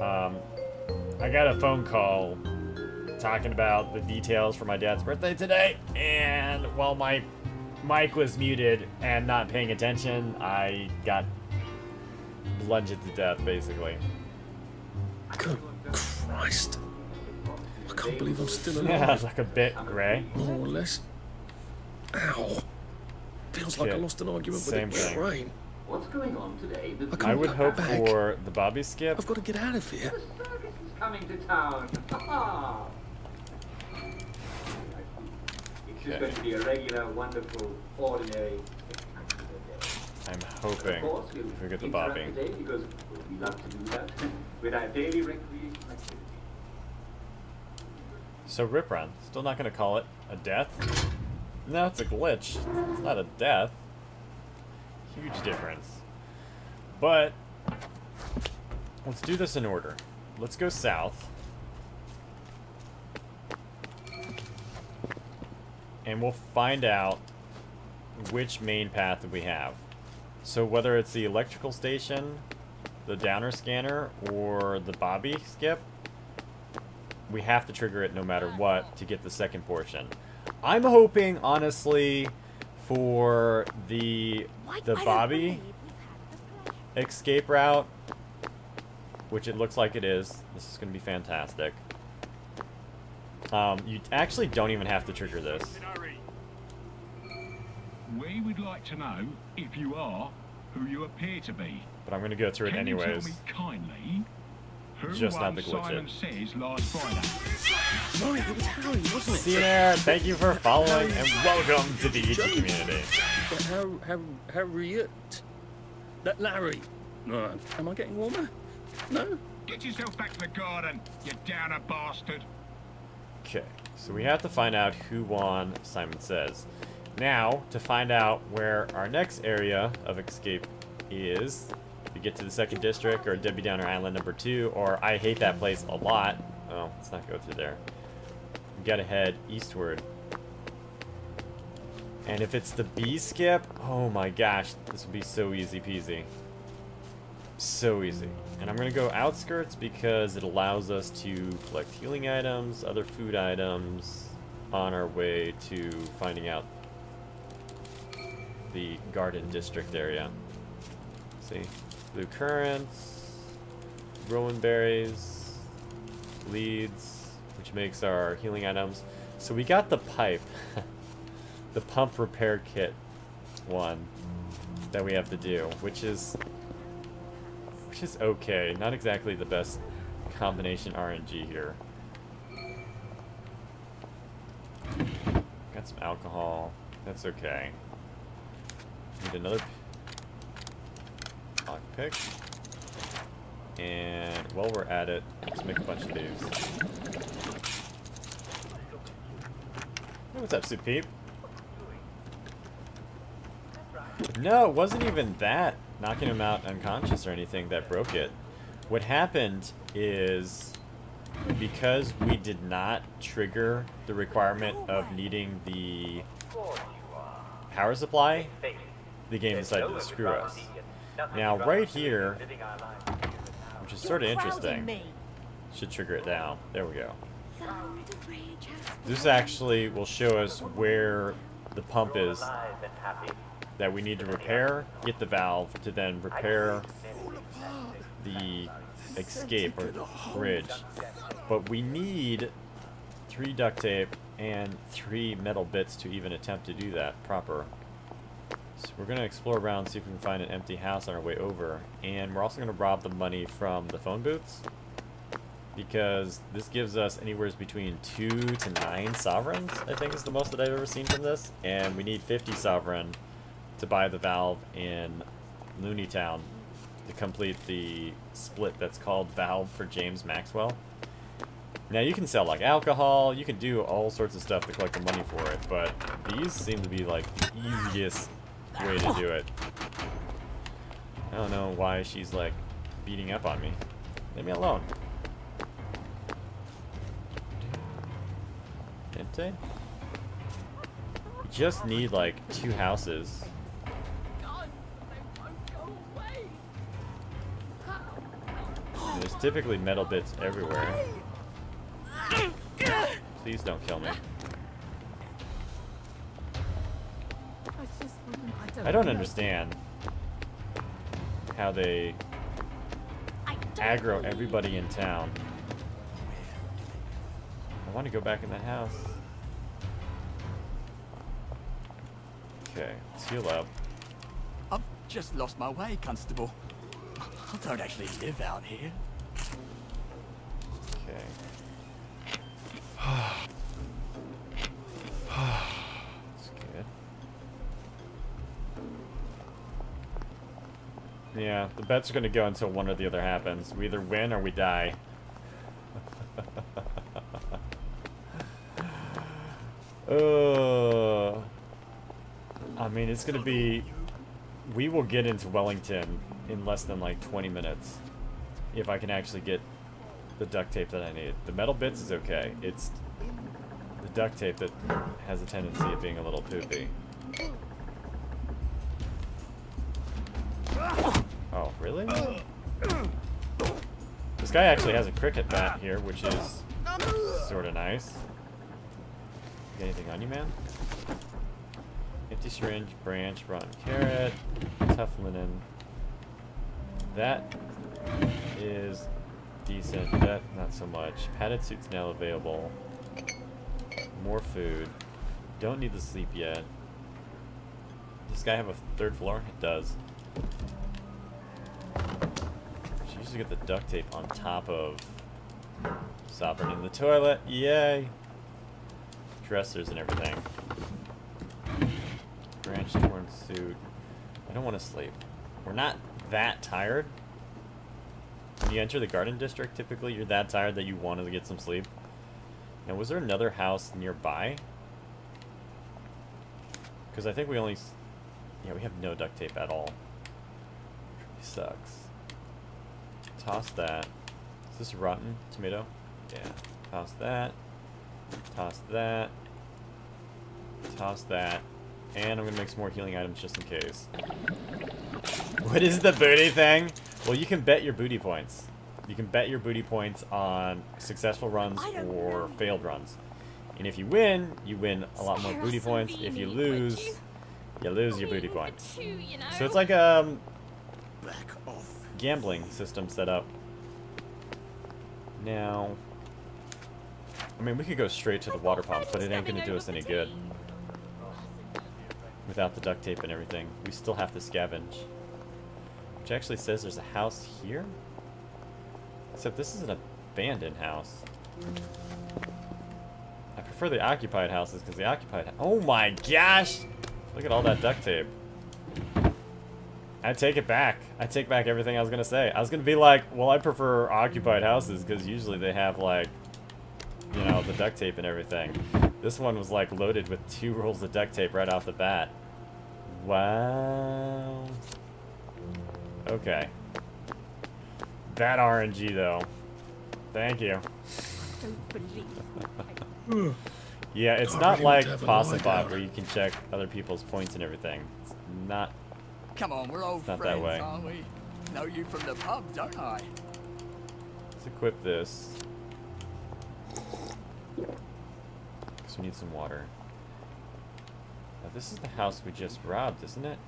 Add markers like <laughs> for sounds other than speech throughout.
Um, I got a phone call talking about the details for my dad's birthday today, and while my mic was muted and not paying attention, I got bludgeoned to death, basically. Good Christ. I can't believe I'm still Yeah, <laughs> alive. it's like a bit gray. More or less. Ow. Feels like I lost an argument Same with a thing. Train. What's going on today? I I would hope back. for the Bobby skip. I've got to get out of here. the circus is coming to town. <laughs> it's just Okay. going to be a regular, wonderful, ordinary, spectacular day. I'm hoping course, we'll we get the interrupt Bobby. the because we love to do that <laughs> with our daily recreation activity. So Rip Run, still not gonna call it a death. No, it's a glitch. It's not a death. Huge difference. But let's do this in order. Let's go south. And we'll find out which main path we have. So whether it's the electrical station, the downer scanner, or the Bobby skip, we have to trigger it no matter what to get the second portion. I'm hoping, honestly, for the? The Bobby believe we've had the pleasure. escape route, which it looks like it is. This is going to be fantastic. Um, you actually don't even have to trigger this. We would like to know, if you are, who you appear to be. But I'm going to go through it Can you tell anyways. me kindly who Just not the glitch Simon it. Says last Friday? Right, it was Harry, wasn't it? See you there. Thank you for following and welcome to the EG community. But Har Har Harriet. That Larry. Right. Am I getting warmer? No? Get yourself back to the garden, you downer bastard. Okay, so we have to find out who won Simon Says. Now, to find out where our next area of escape is, we get to the second district or Debbie Downer Island number two, or I hate that place a lot. Oh, let's not go through there. We gotta head eastward. And if it's the B skip, oh my gosh, this would be so easy peasy. So easy. And I'm gonna go outskirts because it allows us to collect healing items, other food items, on our way to finding out the garden district area. See, blue currants, rowan berries, leads, which makes our healing items. So we got the pipe, <laughs> the pump repair kit one that we have to do, which is which is okay. Not exactly the best combination RNG here. Got some alcohol. That's okay. Need another lockpick. And while we're at it, let's make a bunch of these. Hey, what's up, Soup Peep? No, it wasn't even that knocking him out unconscious or anything that broke it. What happened is because we did not trigger the requirement of needing the power supply, the game decided to screw us. Now, right here, which is sort of interesting, should trigger it down. There we go. Sound of rage has This actually will show us where the pump is that we need to repair, get the valve to then repair the escape or bridge. But we need three duct tape and three metal bits to even attempt to do that proper. So we're going to explore around, see if we can find an empty house on our way over. And we're also going to rob the money from the phone booths. Because this gives us anywhere between 2 to 9 sovereigns, I think is the most that I've ever seen from this. And we need 50 sovereign to buy the valve in Looney Town to complete the split that's called Valve for James Maxwell. Now you can sell like alcohol, you can do all sorts of stuff to collect the money for it, but these seem to be like the easiest way to do it. I don't know why she's like beating up on me. Leave me alone. Gente? We just need like two houses. There's typically metal bits everywhere. Please don't kill me. I don't understand how they aggro believe- everybody in town. I want to go back in the house. Okay, let's heal up. I've just lost my way, Constable. I don't actually live out here. Okay. <sighs> <sighs> <sighs> Yeah, the bets are gonna go until one or the other happens. We either win or we die. <laughs> uh, I mean, it's gonna be. We will get into Wellington in less than like 20 minutes. If I can actually get the duct tape that I need. The metal bits is okay. It's the duct tape that has a tendency of being a little poopy. Oh, really? This guy actually has a cricket bat here, which is sort of nice. Anything on you, man? Empty syringe, branch, rotten carrot, tough linen. That is decent. That, not so much. Padded suit's now available. More food. Don't need to sleep yet. Does this guy have a third floor? It does. Should usually get the duct tape on top of Sovereign in the toilet. Yay! Dressers and everything. Branch torn suit. I don't want to sleep. We're not that tired. When you enter the garden district, typically you're that tired that you wanted to get some sleep. Now, was there another house nearby? Because I think we only... Yeah, we have no duct tape at all. Sucks. Toss that. Is this rotten tomato? Yeah. Toss that. Toss that. Toss that. And I'm gonna make some more healing items just in case. What is the booty thing? Well, you can bet your booty points. You can bet your booty points on successful runs or know. failed runs. And if you win, you win a lot more booty points. If you lose, you? you lose your booty points. two, you know? So it's like a um, Back off. Gambling system set up. Now, I mean, we could go straight to the water pump, but it ain't gonna do us any good without the duct tape and everything. We still have to scavenge. Which actually says there's a house here? Except this is an abandoned house. I prefer the occupied houses because the occupied. oh my gosh! Look at all that duct tape. I take it back. I take back everything I was gonna say. I was gonna be like, well, I prefer occupied houses because usually they have like, you know, the duct tape and everything. This one was like loaded with two rolls of duct tape right off the bat. Wow. Okay. That RNG though. Thank you. <laughs> Yeah, it's Oh, not like would Possum Bot where you can check other people's points and everything. It's not. Come on, we're old Not that friends, way. aren't we? Know you from the pub, don't I? Let's equip this. Because we need some water. Now, this is the house we just robbed, isn't it?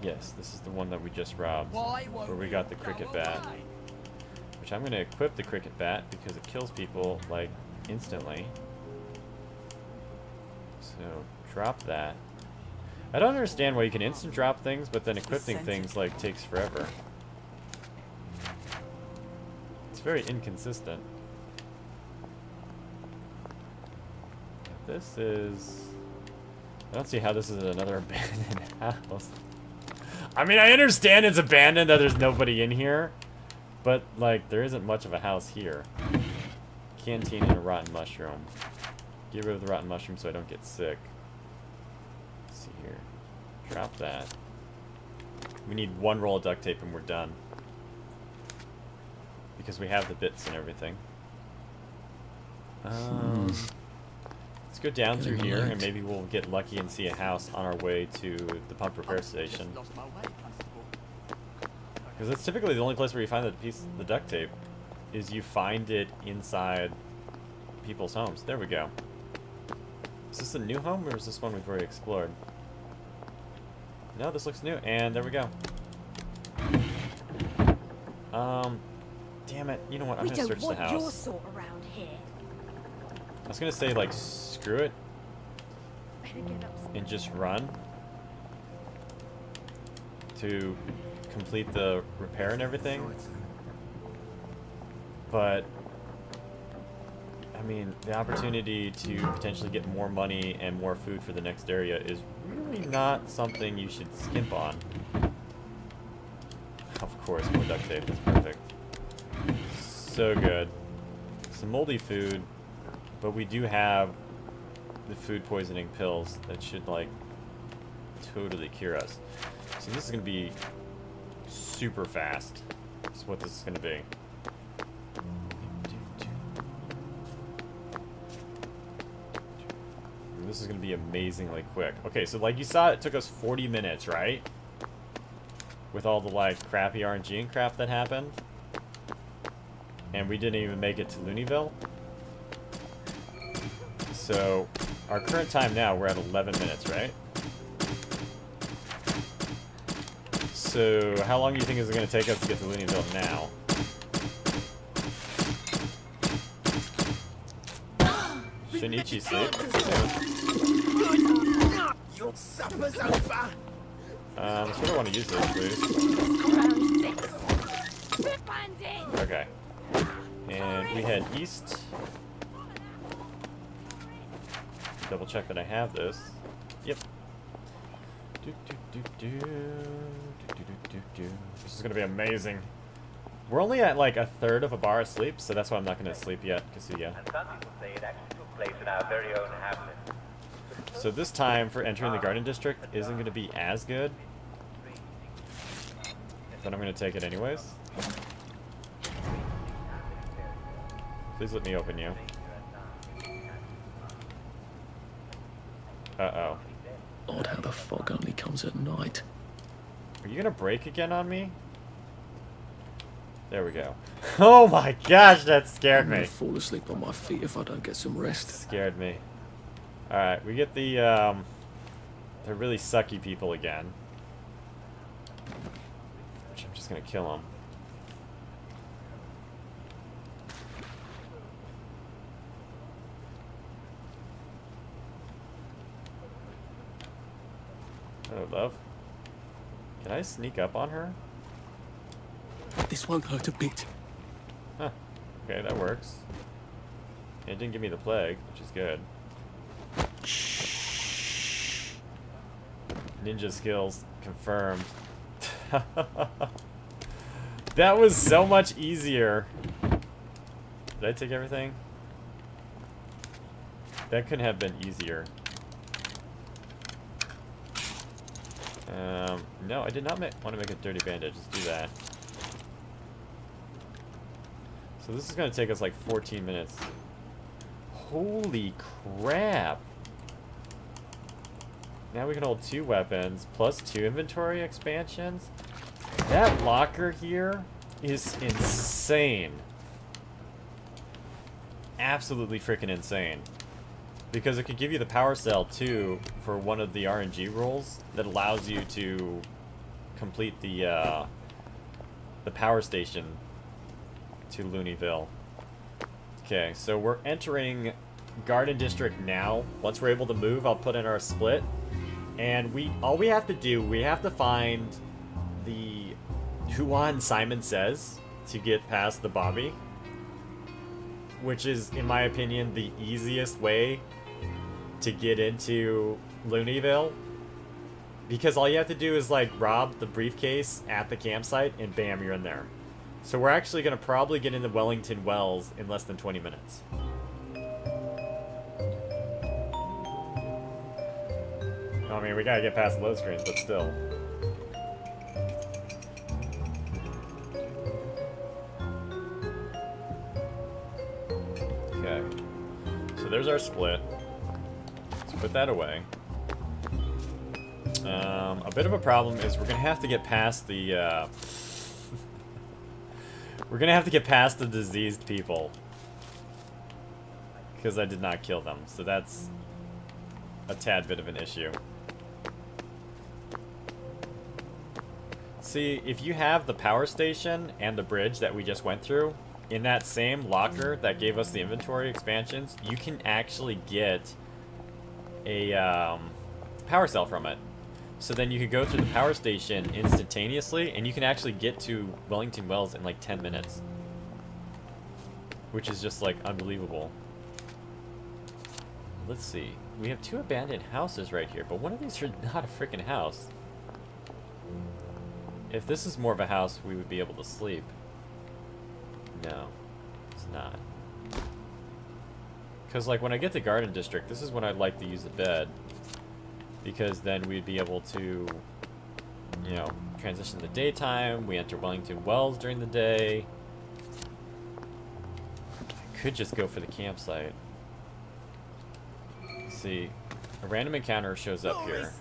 Yes, this is the one that we just robbed. Where we got the cricket bat. Which I'm going to equip the cricket bat because it kills people, like, instantly. So, drop that. I don't understand why you can instant drop things, but then equipping things, like, takes forever. It's very inconsistent. This is... I don't see how this is another <laughs> abandoned house. I mean, I understand it's abandoned, that there's nobody in here. But, like, there isn't much of a house here. Canteen and a rotten mushroom. Get rid of the rotten mushroom so I don't get sick. Let's see here. Drop that. We need one roll of duct tape and we're done. Because we have the bits and everything. Um, let's Let's go down through Getting here, and maybe we'll get lucky and see a house on our way to the pump repair station. Just lost my way, Constable. Because that's typically the only place where you find the piece, the duct tape, is you find it inside people's homes. There we go. Is this a new home, or is this one we've already explored? No, this looks new, and there we go. Um, damn it. You know what? I'm we gonna don't search the want your sort around here. I was gonna say like screw it Better get upstairs. and just run to complete the repair and everything. But I mean, the opportunity to potentially get more money and more food for the next area is really not something you should skimp on. Of course, more duct tape. That's perfect. So good. Some moldy food, but we do have the food poisoning pills that should like totally cure us. So this is gonna be super fast. Is what this is gonna be. This is gonna be amazingly quick. Okay, so like you saw, it took us 40 minutes, right? With all the like crappy RNG and crap that happened. And we didn't even make it to Looneyville. So, our current time now, we're at 11 minutes, right? So, how long do you think is it going to take us to get to Looneyville now? Shinichi <laughs> sleep? Um, I don't want to use those, please. Round six. Bandit! Okay. And we head east. Double check that I have this. Yep. Do, do, do, do. Do, do, do, do, do. This is gonna be amazing. We're only at like a third of a bar of sleep, so that's why I'm not gonna sleep yet, Kasuya. And some people say it actually took place in our very own hamlet. So this time for entering the Garden District isn't gonna be as good. But I'm gonna take it anyways. Please let me open you. Uh-oh. Odd how the fog only comes at night. Are you gonna break again on me? There we go. <laughs> Oh my gosh, that scared I'm me. fall asleep on my feet if I don't get some rest. Scared me. Alright, we get the, um... The really sucky people again. Which I'm just gonna kill them. Oh, love. Can I sneak up on her? This won't hurt a bit. Huh. Okay, that works. It didn't give me the plague, which is good. Ninja skills confirmed. <laughs> that was so much easier. Did I take everything? That couldn't have been easier. Um, no, I did not want to make a dirty bandage. Let's do that. So this is going to take us like 14 minutes. Holy crap! Now we can hold two weapons, plus two inventory expansions. That locker here is insane. Absolutely freaking insane. Because it could give you the power cell too for one of the RNG rolls that allows you to complete the uh, the power station to Looneyville. Okay, so we're entering Garden District now. Once we're able to move, I'll put in our split. And we all we have to do, we have to find the Huan Simon says to get past the Bobby. Which is, in my opinion, the easiest way to get into Looneyville. Because all you have to do is like rob the briefcase at the campsite and bam, you're in there. So we're actually going to probably get into Wellington Wells in less than 20 minutes. I mean, we gotta get past load screens, but still. Okay. So there's our split. Let's put that away. Um, a bit of a problem is we're gonna have to get past the, uh, We're gonna have to get past the diseased people. Because I did not kill them, so that's a tad bit of an issue. See, if you have the power station and the bridge that we just went through, in that same locker that gave us the inventory expansions, you can actually get a um, power cell from it. So then you could go through the power station instantaneously, and you can actually get to Wellington Wells in like 10 minutes. Which is just like unbelievable. Let's see. We have two abandoned houses right here, but one of these are <laughs> not a freaking house. If this is more of a house, we would be able to sleep. No, it's not. Because, like, when I get to Garden District, this is when I'd like to use a bed. Because then we'd be able to, you know, transition to the daytime. We enter Wellington Wells during the day. I could just go for the campsite. Let's see, a random encounter shows up here.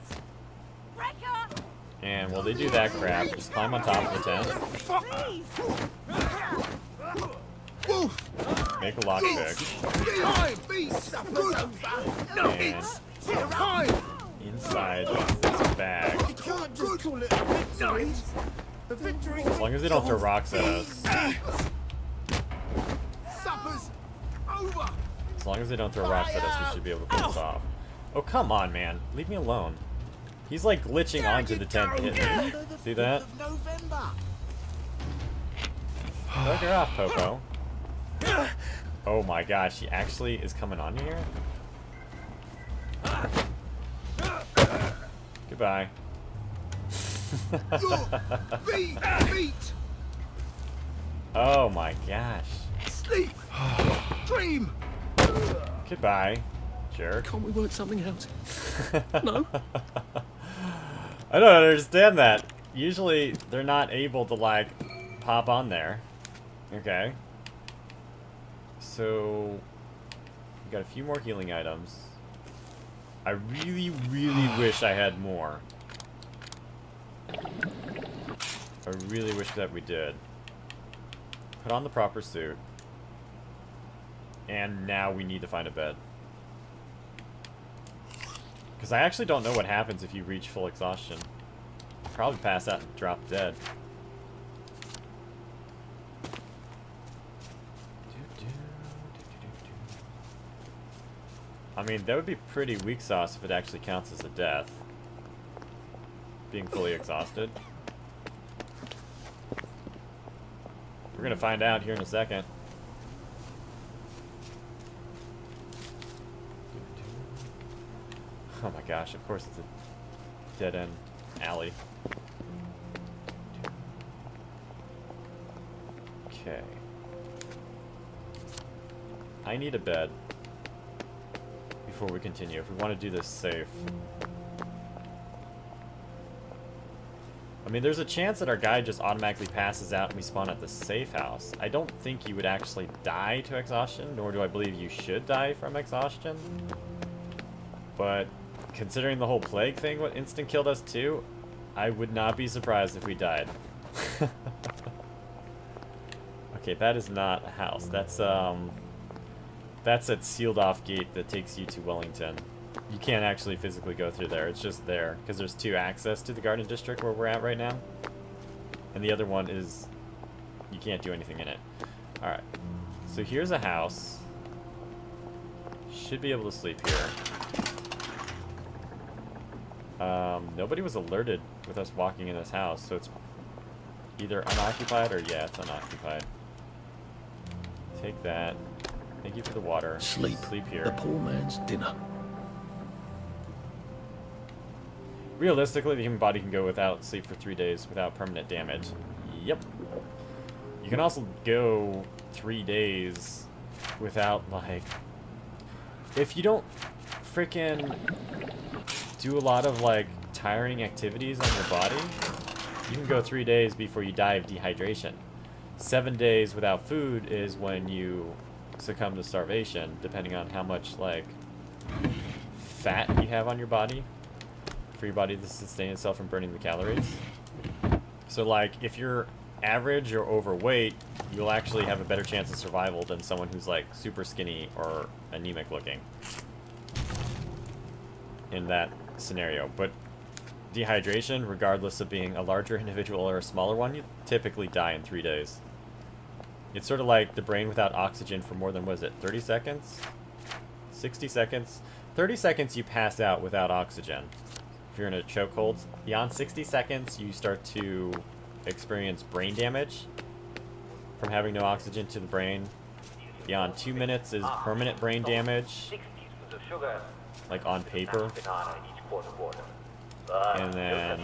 And while they do that crap, just climb on top of the tent. Make a lockpick. And inside this bag. As long as they don't throw rocks at us. As long as they don't throw rocks at us, we should be able to pull this off. Oh, come on, man. Leave me alone. He's like glitching onto the tent to hit me. See that? Bugger off, Popo. Oh my gosh, he actually is coming on here? Goodbye. <laughs> oh my gosh. Sleep! Dream! Goodbye, jerk. Can't we work something out? <laughs> no? I don't understand that. Usually, they're not able to, like, pop on there. Okay. So, we got a few more healing items. I really, really wish I had more. I really wish that we did. Put on the proper suit. And now we need to find a bed. Because I actually don't know what happens if you reach full exhaustion. Probably pass out and drop dead. I mean, that would be pretty weak sauce if it actually counts as a death. Being fully exhausted. We're gonna find out here in a second. Oh my gosh, of course it's a dead-end alley. Okay. I need a bed before we continue, if we want to do this safe. I mean, there's a chance that our guy just automatically passes out and we spawn at the safe house. I don't think you would actually die to exhaustion, nor do I believe you should die from exhaustion. But considering the whole plague thing what instant killed us too, I would not be surprised if we died. <laughs> okay, that is not a house. That's, um... That's a sealed off gate that takes you to Wellington. You can't actually physically go through there. It's just there. Because there's two access to the Garden District where we're at right now. And the other one is... You can't do anything in it. Alright. So here's a house. Should be able to sleep here. Um, nobody was alerted with us walking in this house, so it's either unoccupied or yeah, it's unoccupied. Take that. Thank you for the water. Sleep. Sleep here. The poor man's dinner. Realistically, the human body can go without sleep for three days without permanent damage. Yep. You can also go three days without, like... If you don't freaking do a lot of, like, tiring activities on your body, you can go three days before you die of dehydration. Seven days without food is when you succumb to starvation, depending on how much, like, fat you have on your body for your body to sustain itself from burning the calories. So like if you're average or overweight, you'll actually have a better chance of survival than someone who's like super skinny or anemic looking in that scenario. But dehydration, regardless of being a larger <laughs> individual or a smaller one, you typically die in three days. It's sort of like the brain without oxygen for more than, what is it, 30 seconds? 60 seconds? 30 seconds you pass out without oxygen. If you're in a chokehold, beyond 60 seconds you start to experience brain damage from having no oxygen to the brain. Beyond two minutes is permanent brain damage, like on paper. And then-.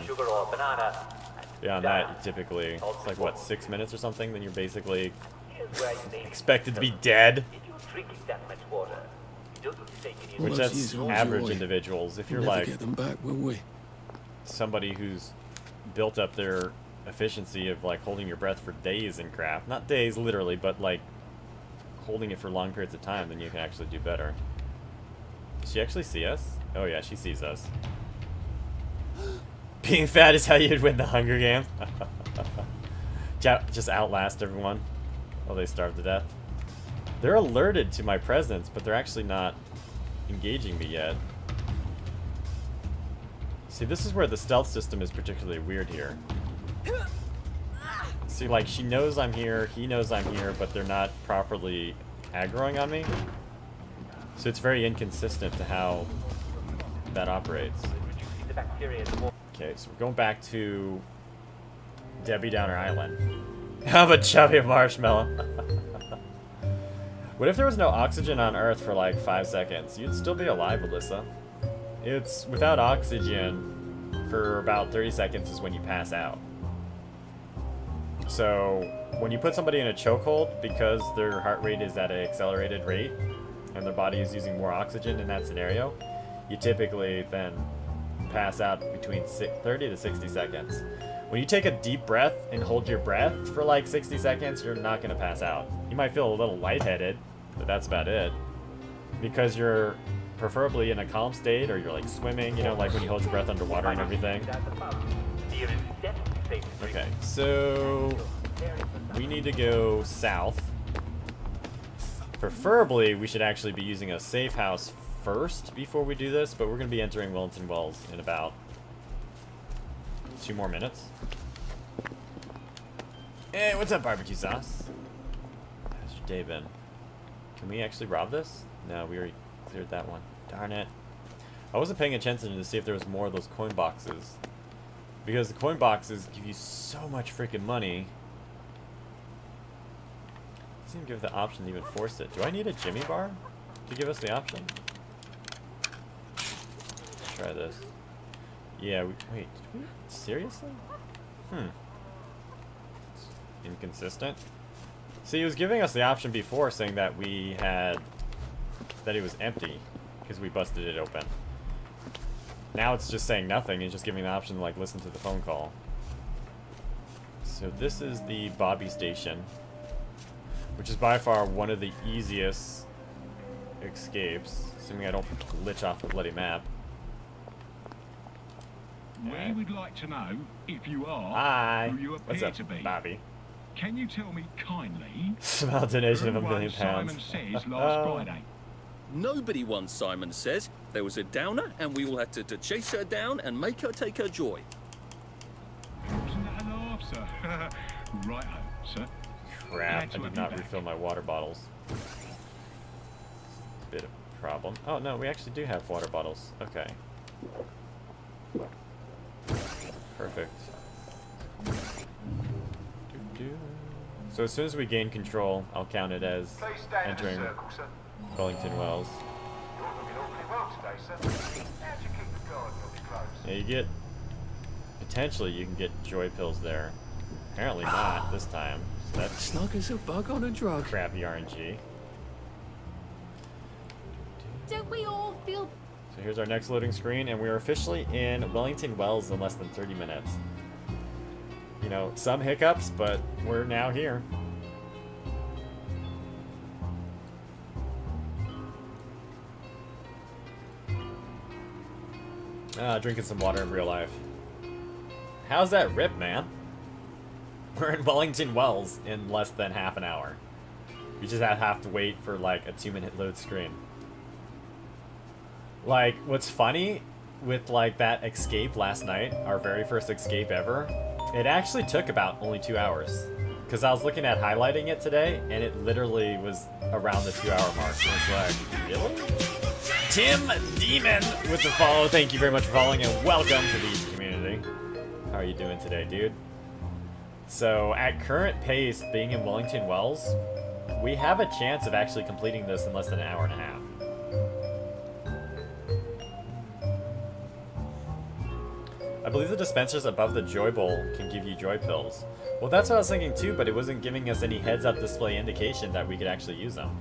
Beyond that, typically, it's like what, six minutes or something? Then you're basically Here's where you need expected to be dead. If you're drinking that much water, you don't take it in. Which that's average individuals. If you're like back, somebody who's built up their efficiency of like holding your breath for days in craft, not days literally, but like holding it for long periods of time, then you can actually do better. Does she actually see us? Oh yeah, she sees us. <gasps> Being fat is how you'd win the Hunger Games. <laughs> Just outlast everyone while they starve to death. They're alerted to my presence, but they're actually not engaging me yet. See, this is where the stealth system is particularly weird here. See, like, she knows I'm here, he knows I'm here, but they're not properly aggroing on me. So it's very inconsistent to how that operates. Okay, so we're going back to Debbie Downer Island. How about chubby marshmallow? <laughs> what if there was no oxygen on Earth for like five seconds? You'd still be alive, Alyssa. It's without oxygen for about 30 seconds is when you pass out. So when you put somebody in a chokehold because their heart rate is at an accelerated rate and their body is using more oxygen in that scenario, you typically then pass out between 30 to 60 seconds. When you take a deep breath and hold your breath for like 60 seconds, you're not to pass out. You might feel a little lightheaded, but that's about it. Because you're preferably in a calm state or you're like swimming, you know, like when you hold your breath underwater and everything. Okay, so we need to go south. Preferably, we should actually be using a safe house first before we do this, but we're going to be entering Wellington Wells in about two more minutes. Hey, what's up, barbecue sauce? How's your day been? Can we actually rob this? No, we already cleared that one. Darn it. I wasn't paying attention to see if there was more of those coin boxes. Because the coin boxes give you so much freaking money. Doesn't even give the option to even force it. Do I need a Jimmy bar to give us the option? Let's try this. Yeah, we, wait, did we, seriously? Hmm. Inconsistent. See, he was giving us the option before saying that we had, that it was empty, because we busted it open. Now it's just saying nothing, it's just giving the option to like listen to the phone call. So this is the Bobby station, which is by far one of the easiest escapes, assuming I don't glitch off the bloody map. We would like to know if you are Hi, who you what's appear up, to be. Bobby? Can you tell me kindly Small donation of a million pounds. Simon Says <laughs> last Oh. Friday? Nobody won, Simon says. There was a downer, and we all had to, to chase her down and make her take her joy. Wasn't that a laugh, sir? right home, sir. Crap, I did not back. refill my water bottles. Bit of problem. Oh no, we actually do have water bottles. Okay. Perfect. So as soon as we gain control, I'll count it as entering in a circle. Wellington Wells. You're looking awfully well today, sir. You keep the garden on your clothes? Yeah, you get potentially you can get joy pills there. Apparently not <sighs> this time. So that's Snug as a bug on a drug. crappy RNG. Don't we all feel So here's our next loading screen, and we're officially in Wellington Wells in less than 30 minutes. You know, some hiccups, but we're now here. Uh, drinking some water in real life. How's that rip, man? <laughs> We're in Wellington Wells in less than half an hour. We just have to wait for like a two minute load screen. Like, what's funny with like that escape last night, our very first escape ever, it actually took about only two hours. Because I was looking at highlighting it today, and it literally was around the two hour mark. And it's like, really? Tim Demon with the follow. Thank you very much for following, and welcome to the community. How are you doing today, dude? So, at current pace, being in Wellington Wells, we have a chance of actually completing this in less than an hour and a half. I believe the dispensers above the Joy Bowl can give you Joy Pills. Well, that's what I was thinking too, but it wasn't giving us any heads-up display indication that we could actually use them.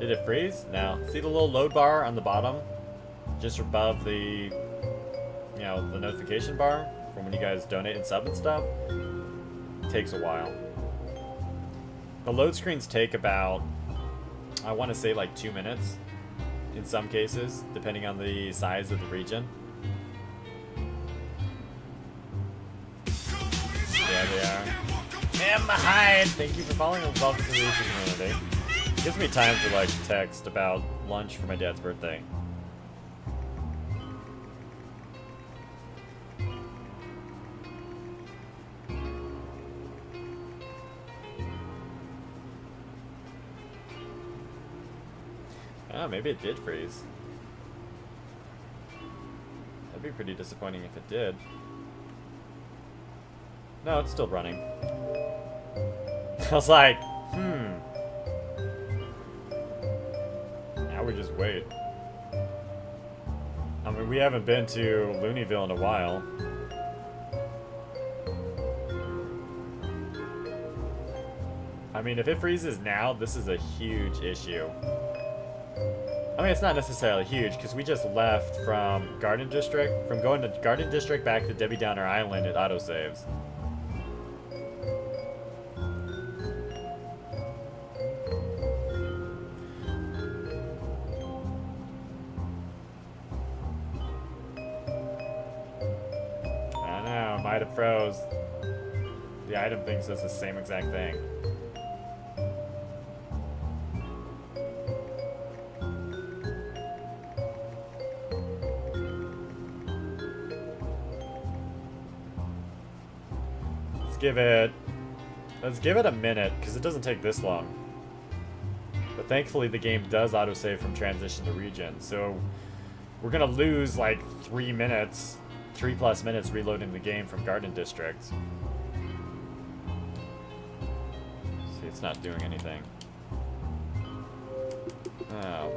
Did it freeze? No. See the little load bar on the bottom? Just above the, you know, the notification bar from when you guys donate and sub and stuff? It takes a while. The load screens take about I want to say like two minutes in some cases, depending on the size of the region. Yeah, they are. Emma Hyde! Thank you for following and welcome to the community. Gives me time to like text about lunch for my dad's birthday. Oh, maybe it did freeze. That'd be pretty disappointing if it did. No, it's still running. <laughs> I was like, hmm. Now we just wait. I mean, we haven't been to Looneyville in a while. I mean, if it freezes now, this is a huge issue. I mean, it's not necessarily huge, because we just left from Garden District. From going to Garden District back to Debbie Downer Island, it autosaves. I don't know, might have froze. The item thing says the same exact thing. Give it... Let's give it a minute, because it doesn't take this long. But thankfully the game does autosave from transition to region, so we're gonna lose like three minutes, three plus minutes reloading the game from Garden District. See, it's not doing anything. Oh.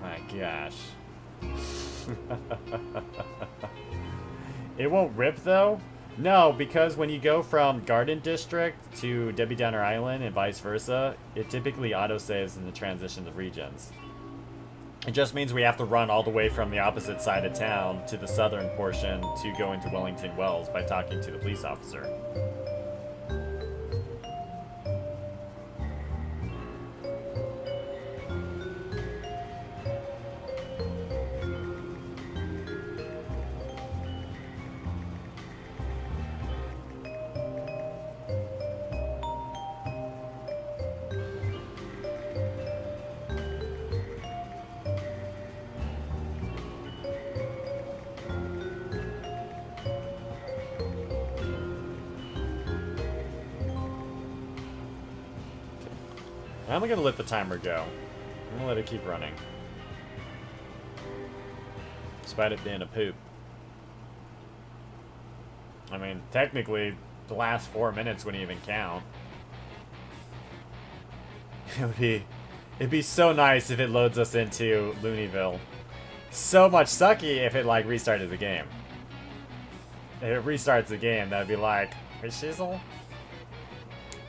My gosh. <laughs> it won't rip though? No, because when you go from Garden District to Debbie Downer Island and vice versa, it typically autosaves in the transition of regions. It just means we have to run all the way from the opposite side of town to the southern portion to go into Wellington Wells by talking to the police officer. I'm gonna let the timer go. I'm gonna let it keep running. Despite it being a poop. I mean, technically, the last four minutes wouldn't even count. <laughs> It would be... It'd be so nice if it loads us into Looneyville. So much sucky if it, like, restarted the game. If it restarts the game, that'd be like, hey, Shizzle?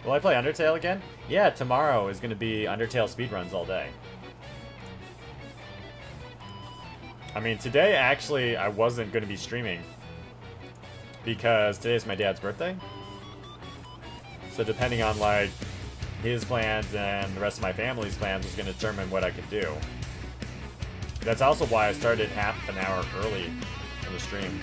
Will I play Undertale again? Yeah, tomorrow is going to be Undertale speedruns all day. I mean, today, actually, I wasn't going to be streaming. Because today is my dad's birthday. So depending on, like, his plans and the rest of my family's plans was going to determine what I could do. That's also why I started half an hour early in the stream.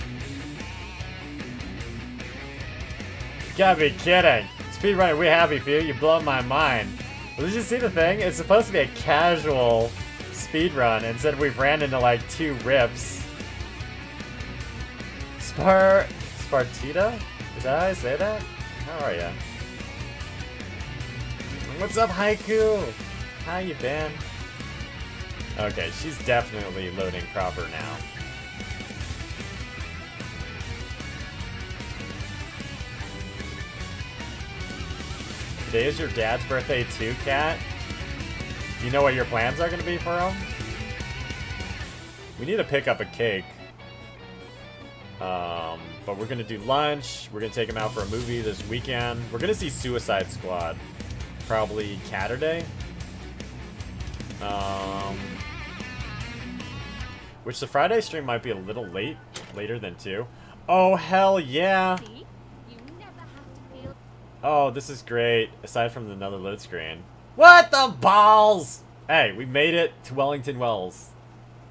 You gotta be kidding. Speedrunner, we happy for you. You blow my mind. Well, did you see the thing? It's supposed to be a casual speedrun. Instead, we've ran into like two rips. Spar... Spartita? Is that how I say that? How are ya? What's up, Haiku? How you been? Okay, she's definitely loading proper now. Today is your dad's birthday too, Cat? You know what your plans are to be for him? We need to pick up a cake. Um, but we're to do lunch. We're to take him out for a movie this weekend. We're to see Suicide Squad. Probably Catterday. Um, which the Friday stream might be a little late. Later than 2. Oh, hell yeah! See? You never have to feel Oh, this is great. Aside from another load screen. What the balls? Hey, we made it to Wellington Wells.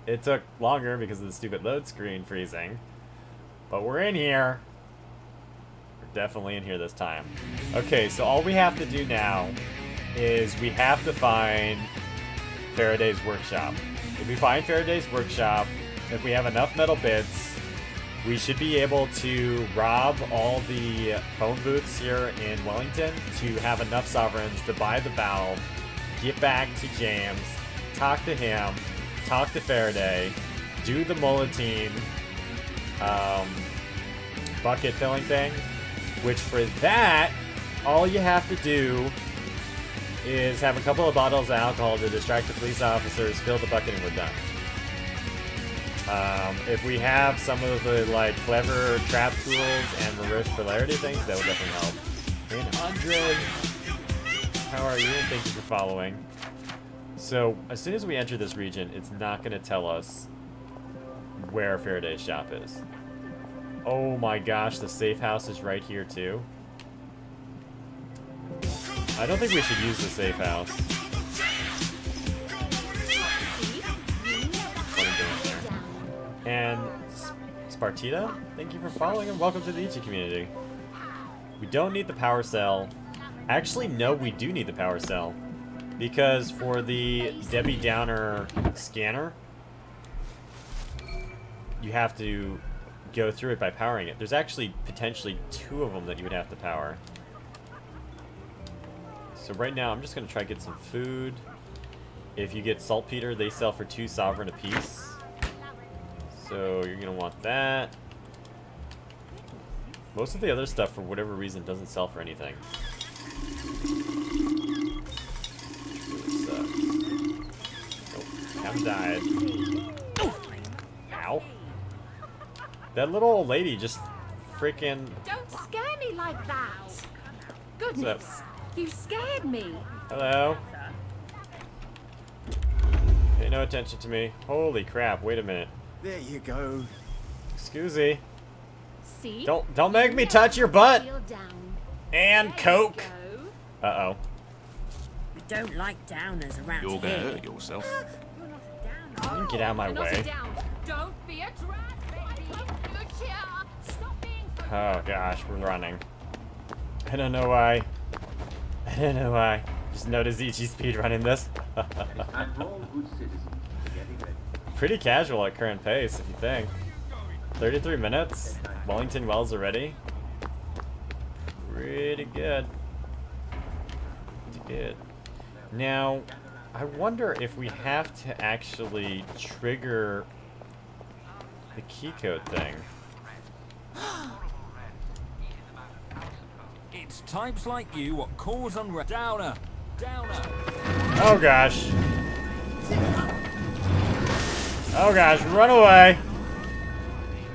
It took longer because of the stupid load screen freezing. But we're in here. We're definitely in here this time. Okay, so all we have to do now is we have to find Faraday's workshop. If we find Faraday's workshop, if we have enough metal bits, we should be able to rob all the phone booths here in Wellington to have enough sovereigns to buy the valve, get back to James, talk to him, talk to Faraday, do the Mulletine um, bucket filling thing, which for that, all you have to do is have a couple of bottles of alcohol to distract the police officers, fill the bucket, and we're done. Um, if we have some of the like clever trap tools and reverse polarity things, that would definitely help. And Andre, how are you? And thank you for following. So as soon as we enter this region, it's not going to tell us where Faraday's shop is. Oh my gosh, the safe house is right here too. I don't think we should use the safe house. And Spartita, thank you for following and welcome to the Ichi community. We don't need the power cell. Actually, no, we do need the power cell. Because for the Debbie Downer scanner, you have to go through it by powering it. There's actually potentially two of them that you would have to power. So right now, I'm just going to try to get some food. If you get saltpeter, they sell for two sovereign apiece. So you're gonna want that. Most of the other stuff, for whatever reason, doesn't sell for anything. Really. Oh, Cam died. Ow. That little old lady just freaking. Don't scare me like that. Goodness, you scared me. Hello. Pay no attention to me. Holy crap! Wait a minute. There you go. Excuse me. See? Don't don't make me touch your butt. And There coke. go. Uh oh. We don't like downers around You're gonna hurt yourself. You're not a downer. You can get out of my way. Don't be a drag, baby. Lucia, stop being so Oh gosh, we're running. I don't know why. I don't know why. Just notice Ichi speed running this. <laughs> Pretty casual at current pace, if you think. 33 minutes. Wellington Wells already. Pretty good. Pretty good. Now, I wonder if we have to actually trigger the key code thing. It's types like you what cause unrest. Downer! Downer! Oh gosh. Oh gosh, run away.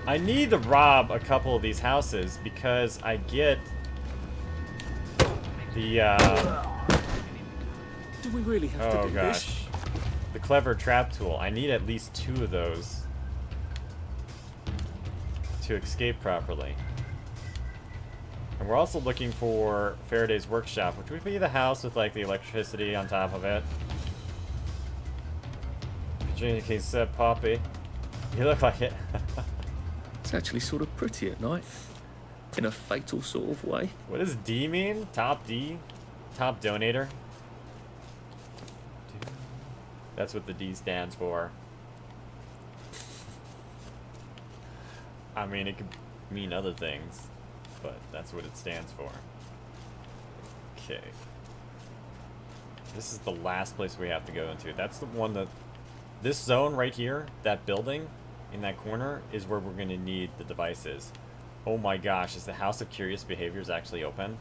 I need to rob a couple of these houses because I get the, uh, Do we really have to oh do this? gosh. The clever trap tool. I need at least two of those to escape properly. And we're also looking for Faraday's workshop, which would be the house with like the electricity on top of it. Virginia King said, Poppy. You look like it. <laughs> It's actually sort of pretty at night. In a fatal sort of way. what does D mean? Top D? Top donator? That's what the D stands for. I mean, it could mean other things, but that's what it stands for. Okay. This is the last place we have to go into. That's the one that... This zone right here, that building in that corner, is where we're going to need the devices. Oh my gosh, is the House of Curious Behaviors actually open?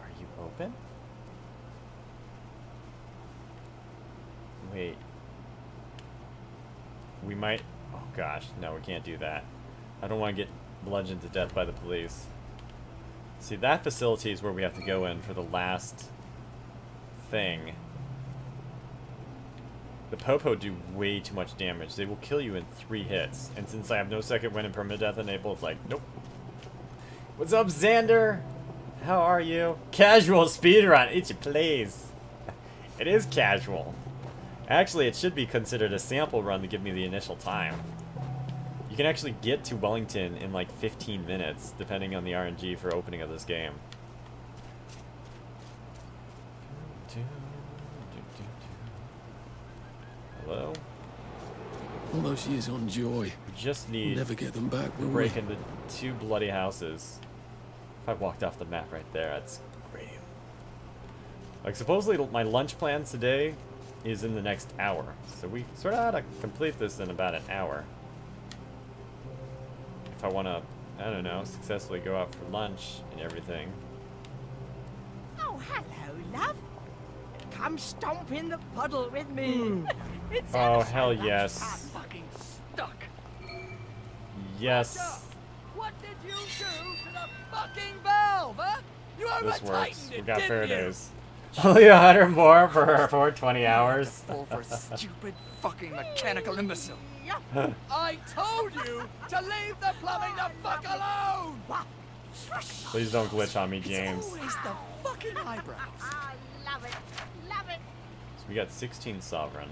Are you open? Wait. We might... Oh gosh, no, we can't do that. I don't want to get bludgeoned to death by the police. See, that facility is where we have to go in for the last thing. The Popo do way too much damage. They will kill you in three hits. And since I have no second win and permadeath enabled, it's like, nope. What's up, Xander? How are you? Casual speedrun, itchy please. It is casual. Actually, it should be considered a sample run to give me the initial time. You can actually get to Wellington in like 15 minutes, depending on the RNG for opening of this game. Hello? All those years on joy. We just need Never get them back, to will break we? into two bloody houses. If I walked off the map right there, that's great. Like, supposedly my lunch plans today is in the next hour. So we sort of ought to complete this in about an hour. If I want to, I don't know, successfully go out for lunch and everything. Oh, hello, love. Come stomp in the puddle with me. Hmm. <laughs> it's Oh, hell much yes. fun. Fucking stuck. Yes, What did you do to the fucking valve, huh? You this works. over-tightened We it, got didn't Faraday's. <laughs> Only a hundred more for <laughs> our 420 hours. Fall for <laughs> stupid fucking mechanical imbecile. you? I told you to leave the plumbing the fuck alone. Please don't glitch on me, It's James. always the fucking eyebrows. I love it. Love it. So we got 16 sovereign.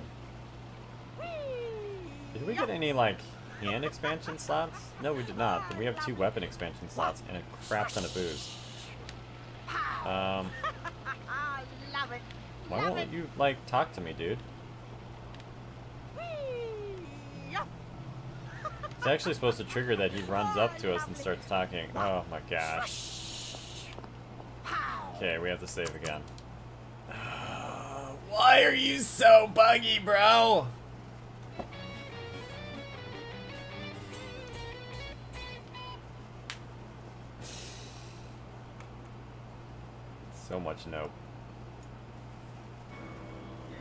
Did we get any like hand expansion slots? No, we did not. But we have two weapon expansion slots and a crap ton of booze. Um, I love it. why won't you like talk to me, dude? It's actually supposed to trigger that he runs up to us and starts talking. Oh my gosh. Okay, we have to save again. <sighs> Why are you so buggy, bro? So much nope.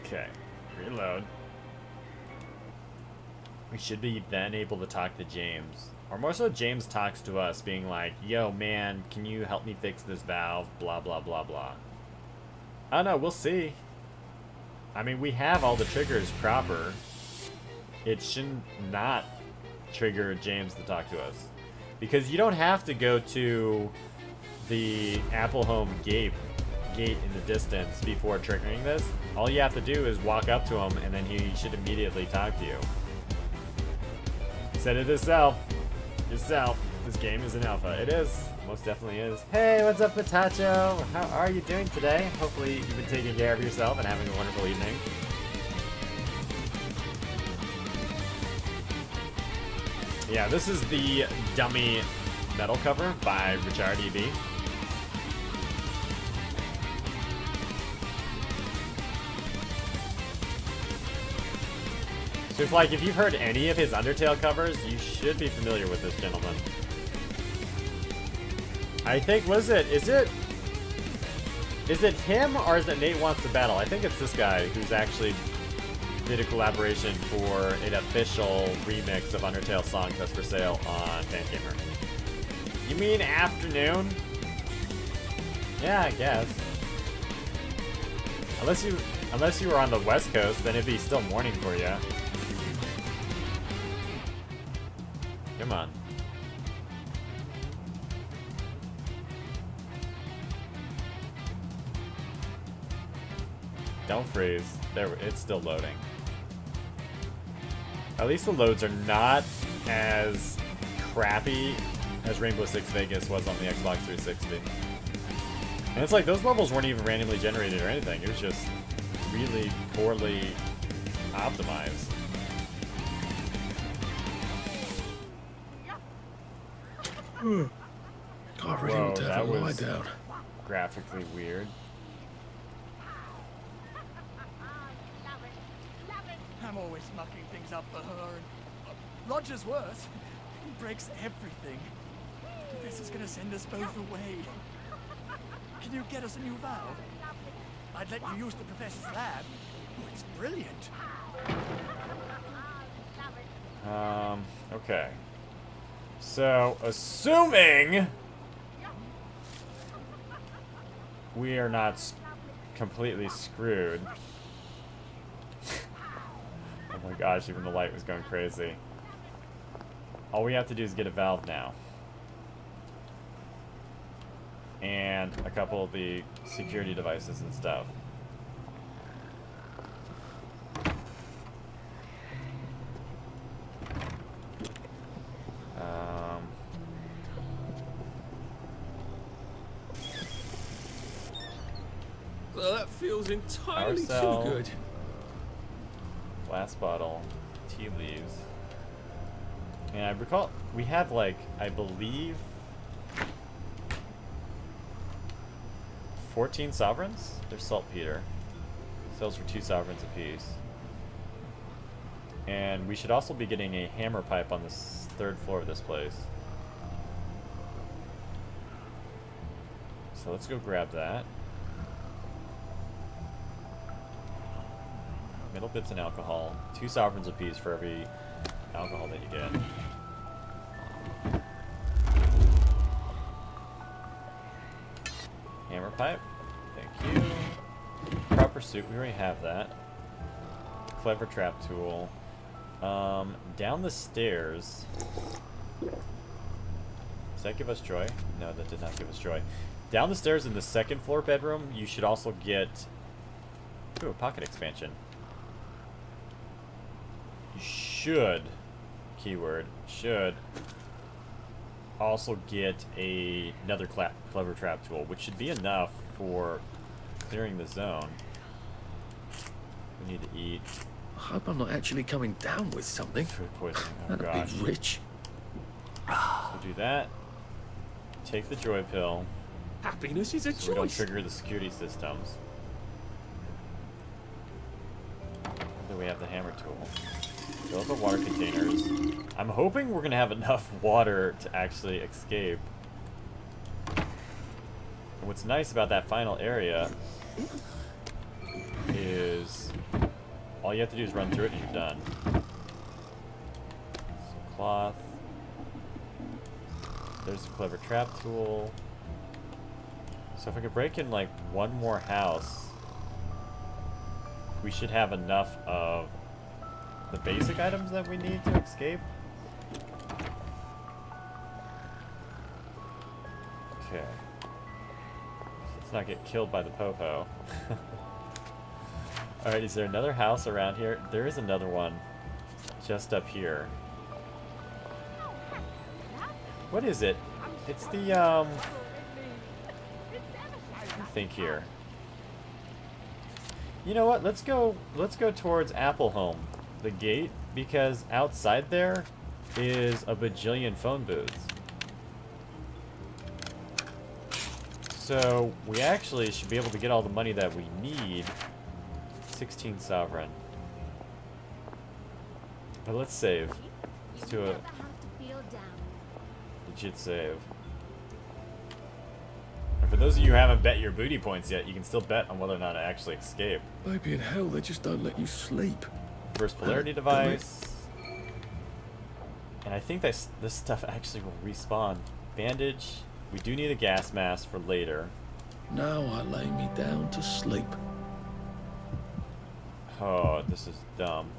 Okay, reload. We should be then able to talk to James. Or more so James talks to us being like, yo man, can you help me fix this valve? Blah blah blah blah. I don't know, we'll see. I mean we have all the triggers proper. It shouldn't not trigger James to talk to us. Because you don't have to go to the Apple Home gate gate in the distance before triggering this. All you have to do is walk up to him and then he should immediately talk to you. Said it yourself. Yourself. This game is an alpha. It is. Most definitely is. Hey, what's up, Patacho? How are you doing today? Hopefully you've been taking care of yourself and having a wonderful evening. Yeah, this is the dummy metal cover by RichaadEB. If like if you've heard any of his Undertale covers, you should be familiar with this gentleman. I think was it is it is it him or is it Nate Wants to Battle? I think it's this guy who's actually did a collaboration for an official remix of Undertale songs that's for sale on Fangamer. You mean afternoon? Yeah, I guess. Unless you unless you were on the west coast, then it'd be still morning for you. Come on. Don't freeze. There, it's still loading. At least the loads are not as crappy as Rainbow Six Vegas was on the Xbox 360. And it's like, those levels weren't even randomly generated or anything. It was just really poorly optimized. God, Whoa, that was down. graphically weird. I'm always mucking things up for her. And Roger's worse. He breaks everything. The professor's gonna send us both away. Can you get us a new valve? I'd let you use the professor's lab. Oh, it's brilliant. Um, okay. So, assuming we are not completely screwed. <laughs> oh my gosh, even the light was going crazy. All we have to do is get a valve now. And a couple of the security devices and stuff. Um, Well, entirely too good. glass bottle, tea leaves. And I recall we have like I believe 14 sovereigns. There's saltpeter. Sells for two sovereigns apiece. And we should also be getting a hammer pipe on this third floor of this place. So let's go grab that. Middle bits and alcohol. Two sovereigns apiece for every alcohol that you get. Hammer pipe. Thank you. Proper suit. We already have that. Clever trap tool. Um, down the stairs. Does that give us joy? No, that did not give us joy. Down the stairs in the second floor bedroom, you should also get... Ooh, pocket expansion. You should, keyword, should also get a, another cla clever trap tool, which should be enough for clearing the zone. We need to eat. I hope I'm not actually coming down with something. Food poisoning. Oh That'd gosh. be rich. So do that. Take the joy pill. Happiness is a so we don't trigger the security systems. Then we have the hammer tool. Fill up the water containers. I'm hoping we're gonna have enough <laughs> water to actually escape. And what's nice about that final area is all you have to do is run through it and you're done. Some cloth. There's a clever trap tool. So if I could break in like one more house, we should have enough of the basic items that we need to escape. Okay. Let's not get killed by the popo. <laughs> Alright, is there another house around here? There is another one just up here. What is it? It's the, um... Think here. You know what? Let's go. Let's go towards Apple Home, the gate, because outside there is a bajillion phone booths. So we actually should be able to get all the money that we need. 16 sovereign. But let's save. Let's do a legit save. And for those of you who haven't bet your booty points yet, you can still bet on whether or not I actually escape. Maybe in hell they just don't let you sleep. First polarity device. And I think that this stuff actually will respawn. Bandage. We do need a gas mask for later. Now I lay me down to sleep. Oh, this is dumb.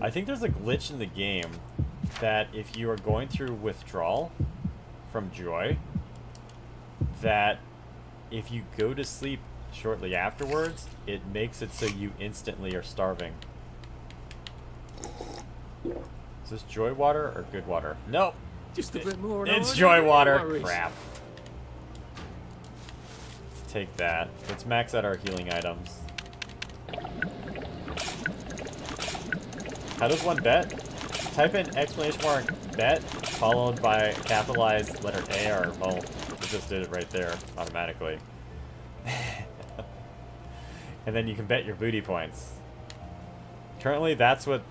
I think there's a glitch in the game that if you are going through withdrawal from Joy, that if you go to sleep shortly afterwards, it makes it so you instantly are starving. Is this joy water or good water? Nope. Just a bit more. It's joy water. worries. Crap. Let's take that. Let's max out our healing items. How does one bet? Type in exclamation mark bet followed by capitalized letter A or well, it just did it right there automatically. <laughs> and then you can bet your booty points. Currently, that's what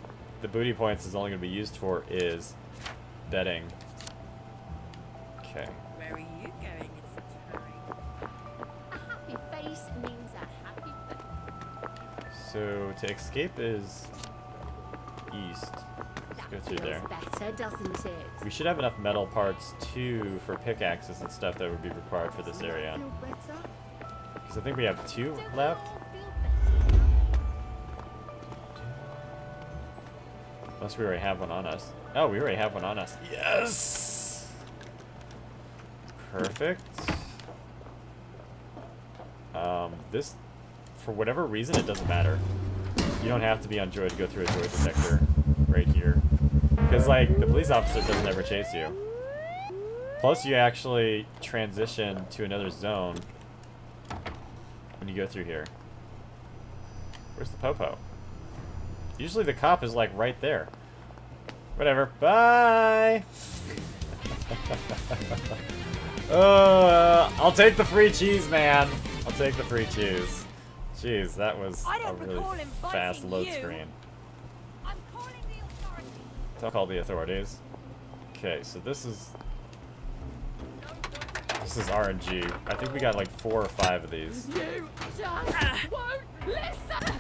the booty points is only going to be used for is betting. Okay. Where are you going in such a hurry? A happy face means a happy face. So to escape is east. Let's go through there. better, doesn't it? We should have enough metal parts too for pickaxes and stuff that would be required for this area. Because I think we have two left. Unless we already have one on us. Oh, we already have one on us. Yes! Perfect. Um, this, for whatever reason, it doesn't matter. You don't have to be on Joy to go through a Joy detector right here. Because, like, the police officer doesn't ever chase you. Plus, you actually transition to another zone when you go through here. Where's the popo? Usually the cop is like right there. Whatever. Bye. <laughs> uh, I'll take the free cheese, man. I'll take the free cheese. Jeez, that was a really fast load you. screen. I'm calling the authorities. Don't call the authorities. Okay, so this is this is RNG. I think we got like four or five of these. You just won't listen.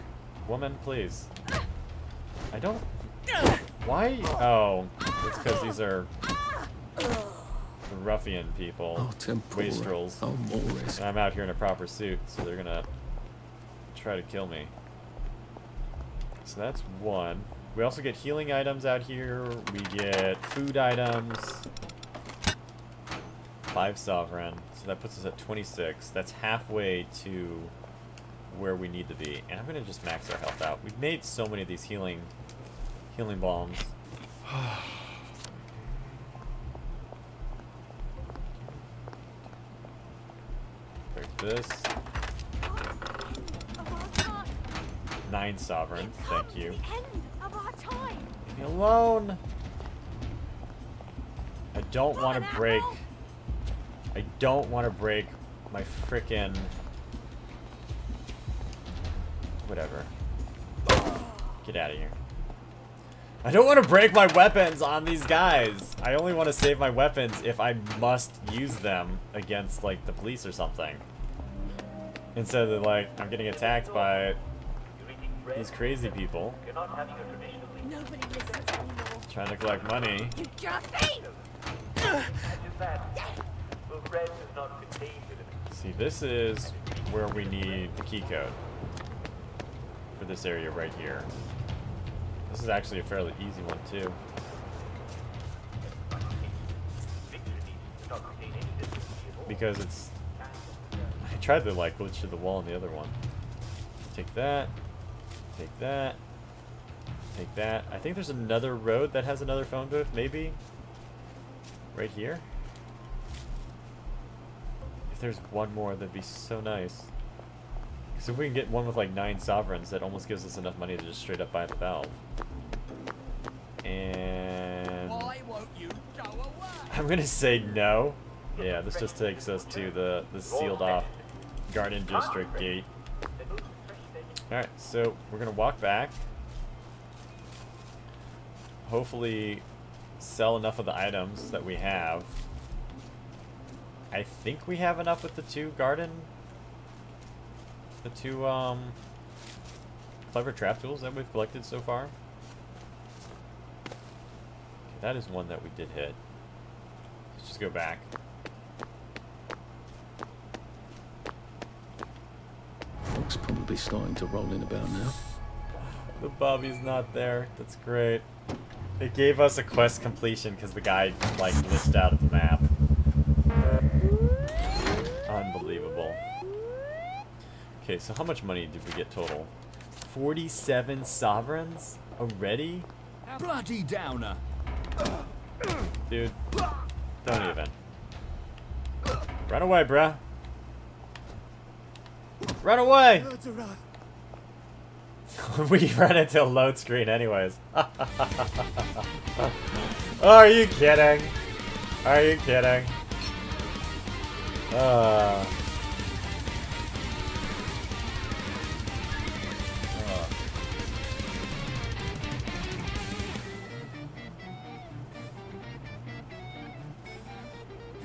Woman, please. I don't. Why? Oh, it's because these are ruffian people, Oh, tempura. wastrels. Oh, Morris. And I'm out here in a proper suit, so they're gonna try to kill me. So that's one. We also get healing items out here. We get food items. Five sovereign. So that puts us at 26. That's halfway to where we need to be. And I'm gonna just max our health out. We've made so many of these healing healing bombs. <sighs> Break this. Of our time. Nine sovereigns, Thank you. The end of our time. Leave me alone. I don't want to break. I don't want to break my frickin' whatever. Get out of here. I don't want to break my weapons on these guys. I only want to save my weapons if I must use them against like the police or something. Instead of like I'm getting attacked by these crazy people trying to collect money. See, this is where we need the key code for this area right here. This is actually a fairly easy one too. Because it's... I tried to like glitch to the wall on the other one. Take that. Take that. Take that. I think there's another road that has another phone booth, maybe? Right here? If there's one more, that'd be so nice. Because if we can get one with like nine sovereigns, that almost gives us enough money to just straight up buy the valve. And... Why won't you go away? I'm gonna say no. Yeah, this just takes us to the, the sealed off Garden District gate. Alright, so we're gonna walk back. Hopefully sell enough of the items that we have. I think we have enough with the two garden the two um clever trap tools that we've collected so far. Okay, that is one that we did hit. Let's just go back. Folks probably starting to roll in about now. The Bobby's not there. That's great. It gave us a quest completion because the guy, like, glitched out of the map. Wait, so how much money did we get total? 47 sovereigns already? Bloody downer. Dude, don't even. Run away, bruh. Run away! <laughs> we ran into a load screen anyways. <laughs> Are you kidding? Are you kidding? Uh. uh.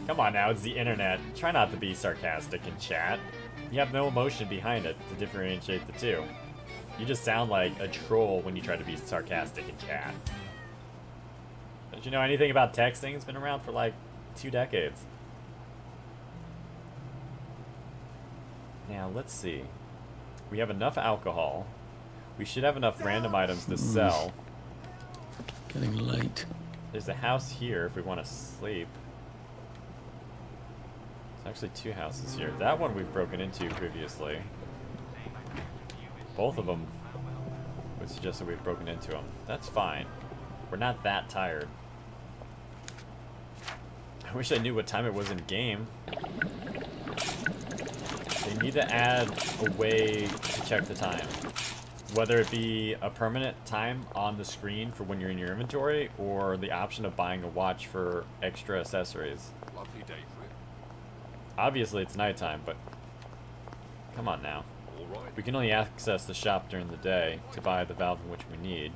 Come on now, it's the internet. Try not to be sarcastic in chat. You have no emotion behind it to differentiate the two. You just sound like a troll when you try to be sarcastic in chat. Don't you know anything about texting? It's been around for like two decades. Now, let's see. We have enough alcohol. We should have enough random items to sell. Getting late. There's a house here if we want to sleep. Actually two houses here. That one we've broken into previously. Both of them would suggest that we've broken into them. That's fine. We're not that tired. I wish I knew what time it was in game. They need to add a way to check the time. Whether it be a permanent time on the screen for when you're in your inventory, or the option of buying a watch for extra accessories. Lovely day. Obviously it's nighttime, but come on now. We can only access the shop during the day to buy the valve in which we need.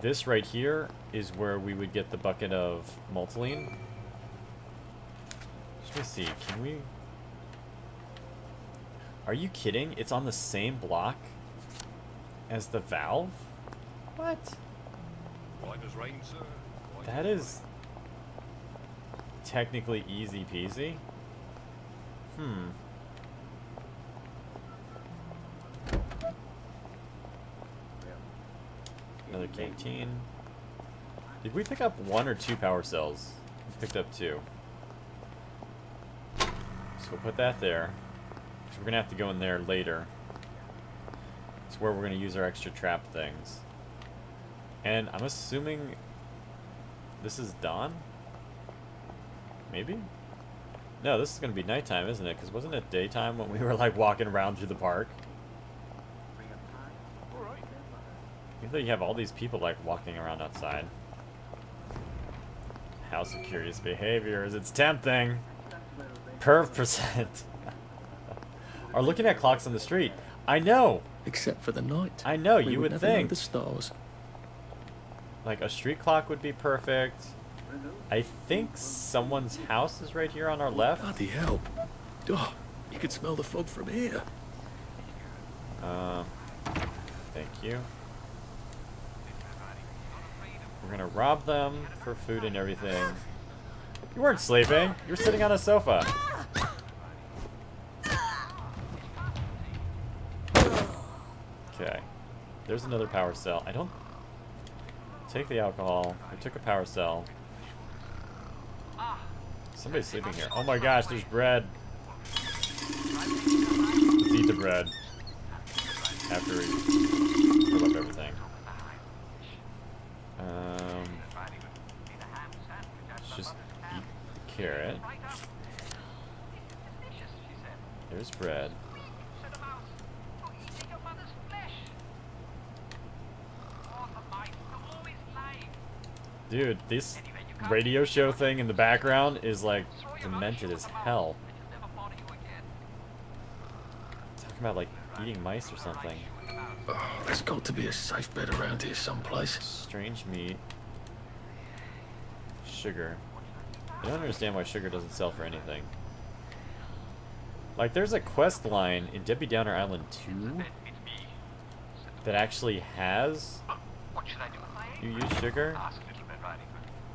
This right here is where we would get the bucket of multiline. Let me see, can we... Are you kidding? It's on the same block as the valve? What? Right as rain, sir. Right That is technically easy peasy. Hmm. Another canteen. Did we pick up one or two power cells? We picked up two. So we'll put that there. So we're gonna have to go in there later. It's where we're gonna use our extra trap things. And I'm assuming this is dawn? Maybe? No, this is gonna be nighttime, isn't it? Because wasn't it daytime when we were like walking around through the park? Even though you have all these people like walking around outside. House of Curious Behaviors, it's tempting. Perv percent. <laughs> Are looking at clocks on the street. I know. Except for the night. I know, We you would know think. the stars. Like a street clock would be perfect. I think someone's house is right here on our left. Bloody hell. Oh, you can smell the fog from here. Uh, thank you. We're gonna rob them for food and everything. You weren't sleeping. You were sitting on a sofa. Okay. There's another power cell. I don't... Take the alcohol. I took a power cell. Somebody's sleeping here. Oh my gosh, there's bread. Let's eat the bread. After we fill up everything. Um, let's just eat the carrot. There's bread. Dude, this radio show thing in the background is like demented as hell. Talking about like eating mice or something. Oh, there's got to be a safe bed around here someplace. Strange meat. Sugar. I don't understand why sugar doesn't sell for anything. Like, there's a quest line in Debbie Downer Island 2 that actually has... You use sugar?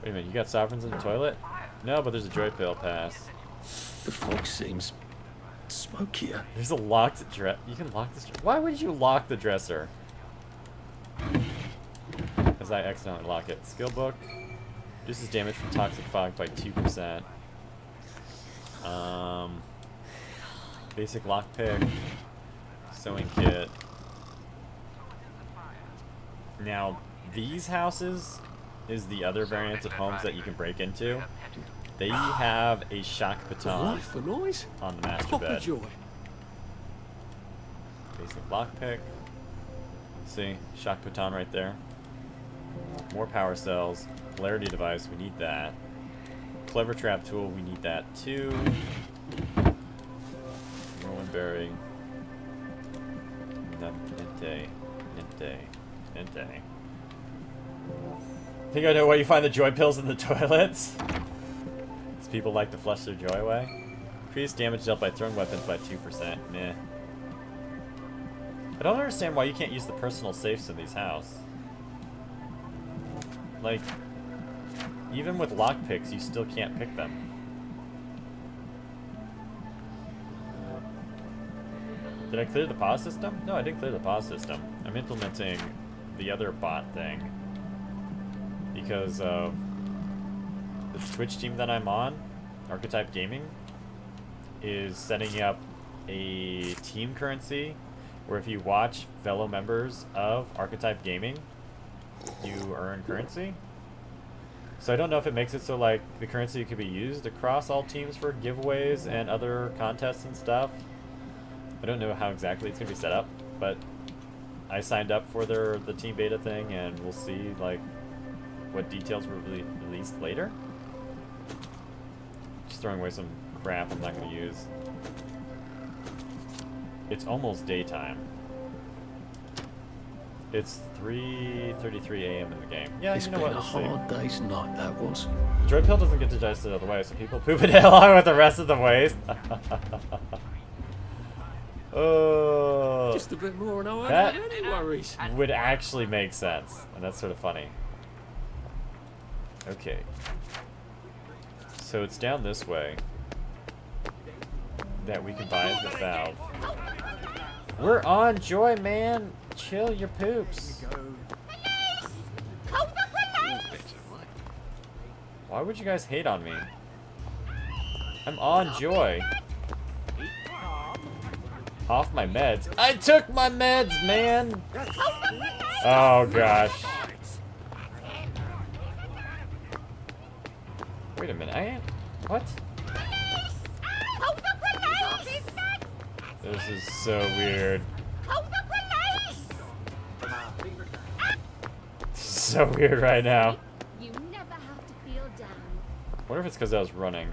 Wait a minute, you got sovereigns in the toilet? No, but there's a joy pill pass. The fog seems smokier. There's a locked dress. You can lock this. Why would you lock the dresser? Because I accidentally lock it. Skill book. Reduces damage from toxic fog by 2%. Um. Basic lockpick. Sewing kit. Now, these houses is the other variant of homes that you can break into. They have a shock baton Life for noise? on the master Pop bed. joy. Basic lockpick. See, shock baton right there. More power cells. Polarity device, we need that. Clever trap tool, we need that too. Rolling bearing. Nente. Nente. Nente. Think I know why you find the joy pills in the <laughs> toilets? Because people like to flush their joy away. Increase damage dealt by throwing weapons by 2%. Meh. I don't understand why you can't use the personal safes in these houses. Like, even with lockpicks, you still can't pick them. Did I clear the pause system? No, I didn't clear the pause system. I'm implementing the other bot thing. Because of the Twitch team that I'm on, Archetype Gaming, is setting up a team currency where if you watch fellow members of Archetype Gaming, you earn currency. So I don't know if it makes it so like the currency could be used across all teams for giveaways and other contests and stuff. I don't know how exactly it's gonna be set up, but I signed up for their the team beta thing, and we'll see like what details will be released later. Just throwing away some crap I'm not gonna use. It's almost daytime. It's 3:33 a.m. in the game. Yeah, It's you know been what? a hard day's night, that was. Joy pill doesn't get to the other way, so people <laughs> poop it along with the rest of the waste. <laughs> oh, Just a bit more and I That- worries. would actually make sense, and that's sort of funny. Okay, so it's down this way that we can buy the valve. We're on Joy, man. Chill your poops. Why would you guys hate on me? I'm on Joy. Off my meds. I took my meds, man! Oh, gosh. Wait a minute, I ain't... What? This is so weird. so weird right now. Wonder if it's because I was running.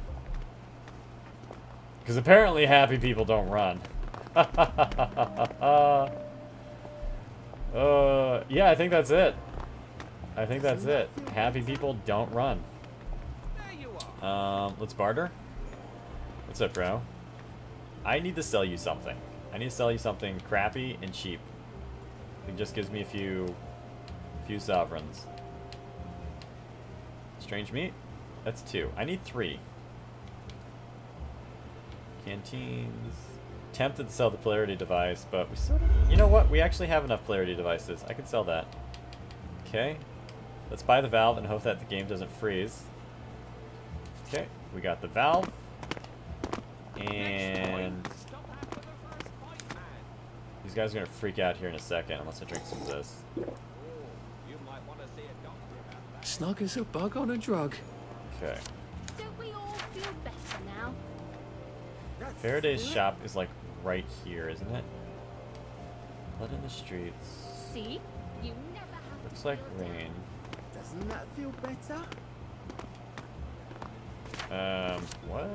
Because apparently happy people don't run. <laughs> uh, yeah, I think that's it. I think that's it. Happy people don't run. Um, let's barter. What's up, bro? I need to sell you something. I need to sell you something crappy and cheap. It just gives me a few, few sovereigns. Strange meat? That's two. I need three. Canteens. Tempted to sell the polarity device, but we sort of... You know what? We actually have enough polarity devices. I can sell that. Okay. Let's buy the valve and hope that the game doesn't freeze. Okay. We got the valve. And... These guys are going to freak out here in a second unless I drink some of this. Snug as a bug on a drug. Okay. Don't we all feel better now? Faraday's shop is like right here, isn't it? Blood in the streets. See? You never have to Looks like feel rain. Doesn't that feel better? Um, what?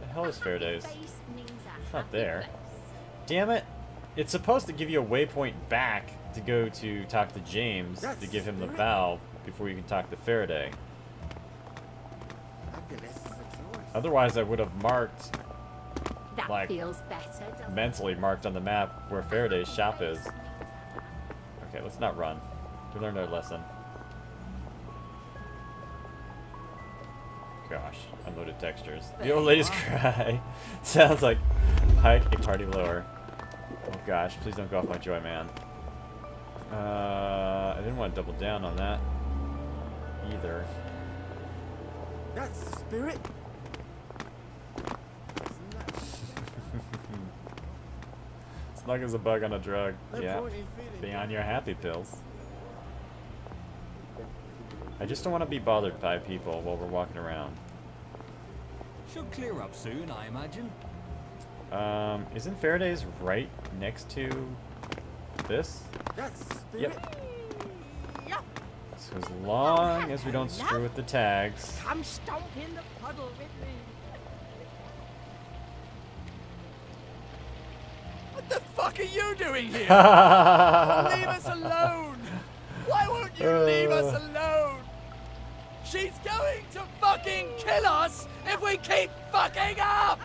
The hell is Faraday's? Face It's not there. Damn it! It's supposed to give you a waypoint back to go to talk to James to give him the valve before you can talk to Faraday. Happiness is a choice. Otherwise, I would have marked, Like, feels better, mentally marked on the map where Faraday's shop is. Okay, let's not run. We learned our lesson. Textures. The old lady's cry. <laughs> Sounds like hike a party lower. Oh gosh, please don't go off my joy, man. Uh, I didn't want to double down on that either. That's the spirit. <laughs> Snug as a bug on a drug. No yeah. Be on your happy pills. I just don't want to be bothered by people while we're walking around. Should clear up soon, I imagine. Um, isn't Faraday's right next to this? That's the spirit. Yep. So as long as we don't screw with the tags. Come stomp in the puddle with me. What the fuck are you doing here? <laughs> Leave us alone! Why won't you leave us Uh. alone? She's going to fucking kill us if we keep fucking up!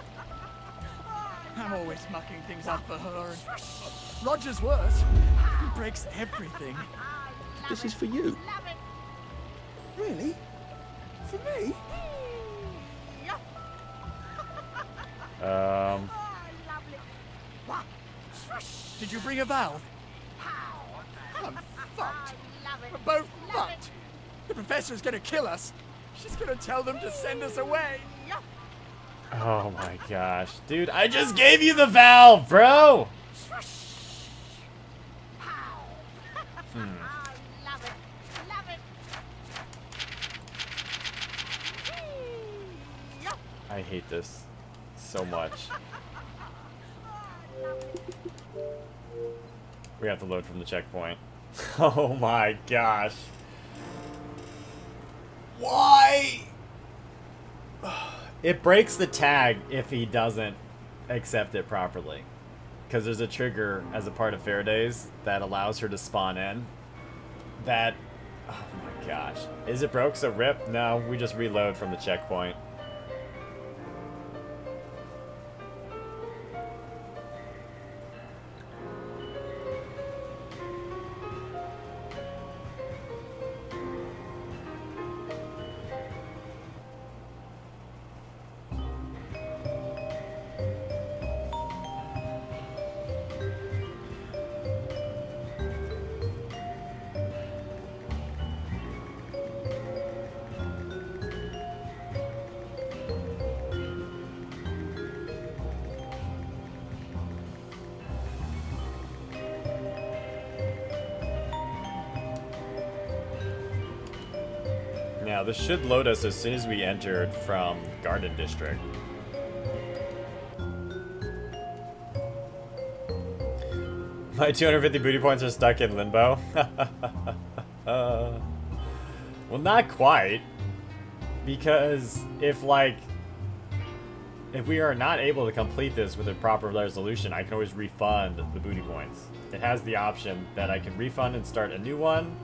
I'm always mucking things up for her. Roger's worse. He breaks everything. This is for you. Really? For me? Um, Did you bring a valve? I'm fucked. We're both fucked. The professor's gonna kill us. She's gonna tell them to send us away. oh my gosh. Dude, I just gave you the valve, bro! Hmm. I hate this so much. We have to load from the checkpoint. <laughs> Oh my gosh. Why? It breaks the tag if he doesn't accept it properly. Because there's a trigger as a part of Faraday's that allows her to spawn in. That. Oh my gosh. Is it broke? So rip? No, we just reload from the checkpoint. This should load us as soon as we entered from Garden District. My 250 booty points are stuck in limbo. uh, <laughs> well, not quite. Because if, like, if we are not able to complete this with a proper resolution, I can always refund the booty points. It has the option that I can refund and start a new one,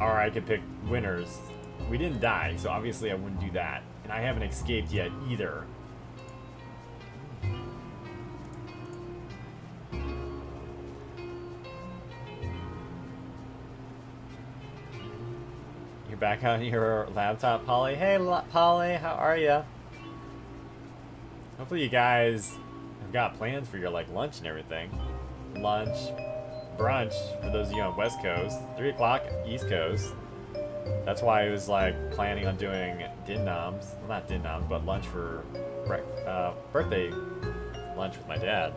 or I can pick winners. We didn't die, so obviously I wouldn't do that. And I haven't escaped yet either. You're back on your laptop, Polly. Hey, Polly, how are ya? Hopefully you guys have got plans for your like lunch and everything. Lunch, brunch for those of you on West Coast, three o'clock East Coast. That's why I was like planning on doing din well not din but lunch for uh, birthday lunch with my dad.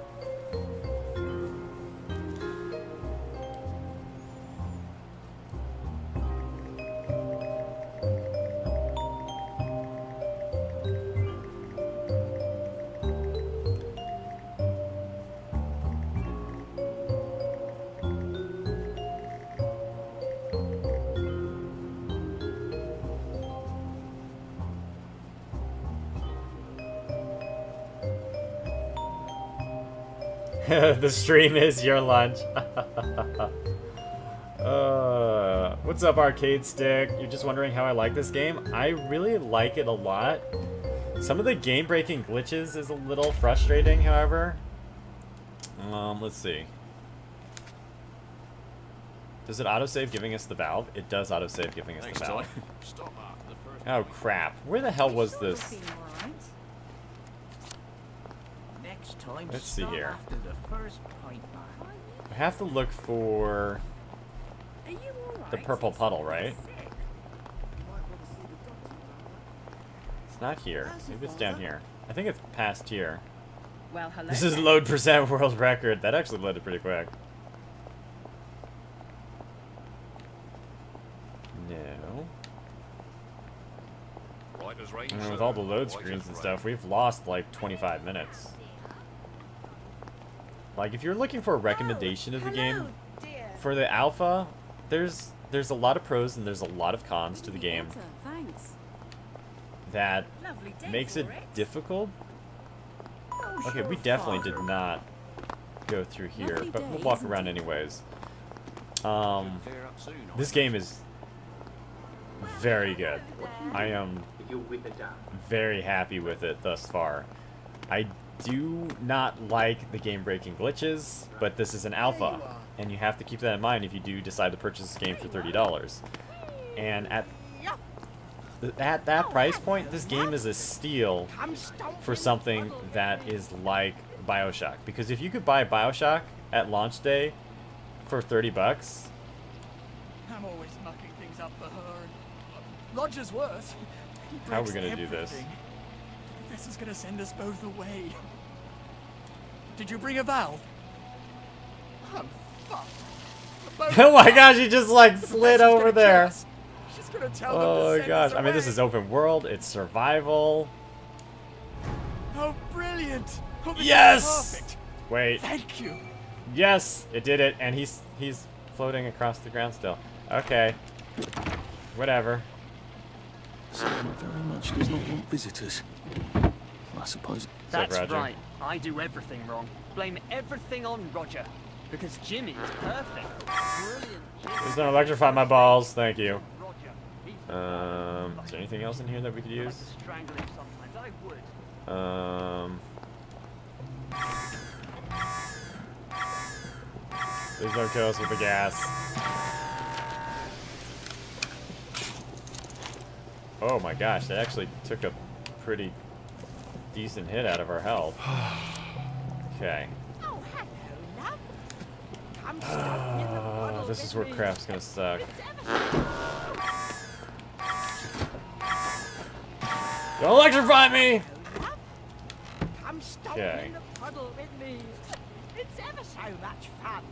<laughs> the stream is your lunch. <laughs> uh, what's up, Arcade Stick? You're just wondering how I like this game? I really like it a lot. Some of the game-breaking glitches is a little frustrating, however. Um, let's see. Does it autosave giving us the valve? It does autosave giving us Thanks, the valve. Ty. <laughs> Stop after the first. Oh crap. Where the hell was this? Next time, Let's see stop here. After first pint bar. I have to look for Are you alright? the purple puddle, right? It's not here. Maybe it's down here. I think it's past here. Well, hello. This is there. load percent <laughs> world record. That actually loaded pretty quick. No. Right as And with all the load Right screens as and stuff, we've lost like 25 minutes. Like, if you're looking for a recommendation of the game, for the alpha, there's there's a lot of pros and there's a lot of cons to the game Thanks. that makes it it. difficult. Oh, Okay, we definitely Father. did not go through here, Lovely but we'll walk around it? anyways. Um, soon, this game is very good. I am You with the down. very happy with it thus far. I do not like the game-breaking glitches, but this is an alpha, and you have to keep that in mind if you do decide to purchase this game for $30. And at at that price point, this game is a steal for something that is like BioShock. Because if you could buy BioShock at launch day for 30 bucks, I'm always mucking things up for her. Roger's worse. How are we gonna do this? This is gonna send us both away. Did you bring a valve? I'm fucked. Both <laughs> oh my fucked. gosh, he just like <laughs> slid professor's over gonna there. She's gonna tell them to Oh send gosh, us I mean this is open world, it's survival. Oh, brilliant! Oh, Yes! Perfect. Wait, Thank you. yes, it did it, and he's he's floating across the ground still. Okay, whatever. Someone very much does not want visitors. I suppose. That's Roger? right. I do everything wrong. Blame everything on Roger. Because Jimmy is perfect. Brilliant. Please don't electrify my balls, thank you. Um, is there anything else in here that we could use? to strangle him sometimes. I would. Um. Please don't kill us with the gas. Oh my gosh, that actually took a pretty decent hit out of our health. <sighs> Okay. Oh, hello, love. Come stomping in the Uh, this is where crap's gonna suck. Don't electrify me! Hello, love. Come stomping Okay. in the puddle with me. It's ever so much fun.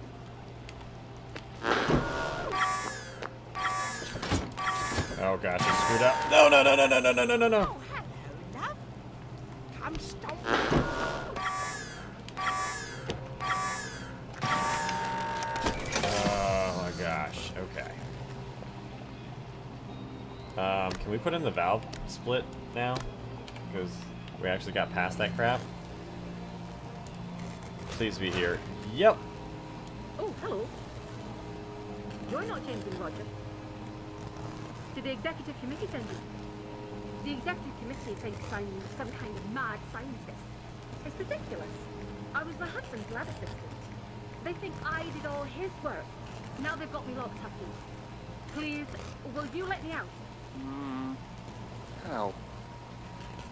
Oh gosh, I screwed up. No, no, no, no, no, no, no, no, no, Um, can we put in the valve split now? Because we actually got past that crap. Please be here. Yep. Oh, hello. You're not James and Roger. Did the executive committee send you? The executive committee thinks I'm some kind of mad scientist. It's ridiculous. I was my husband's lab assistant. They think I did all his work. Now they've got me locked up here. Please, will you let me out? Hmm. How?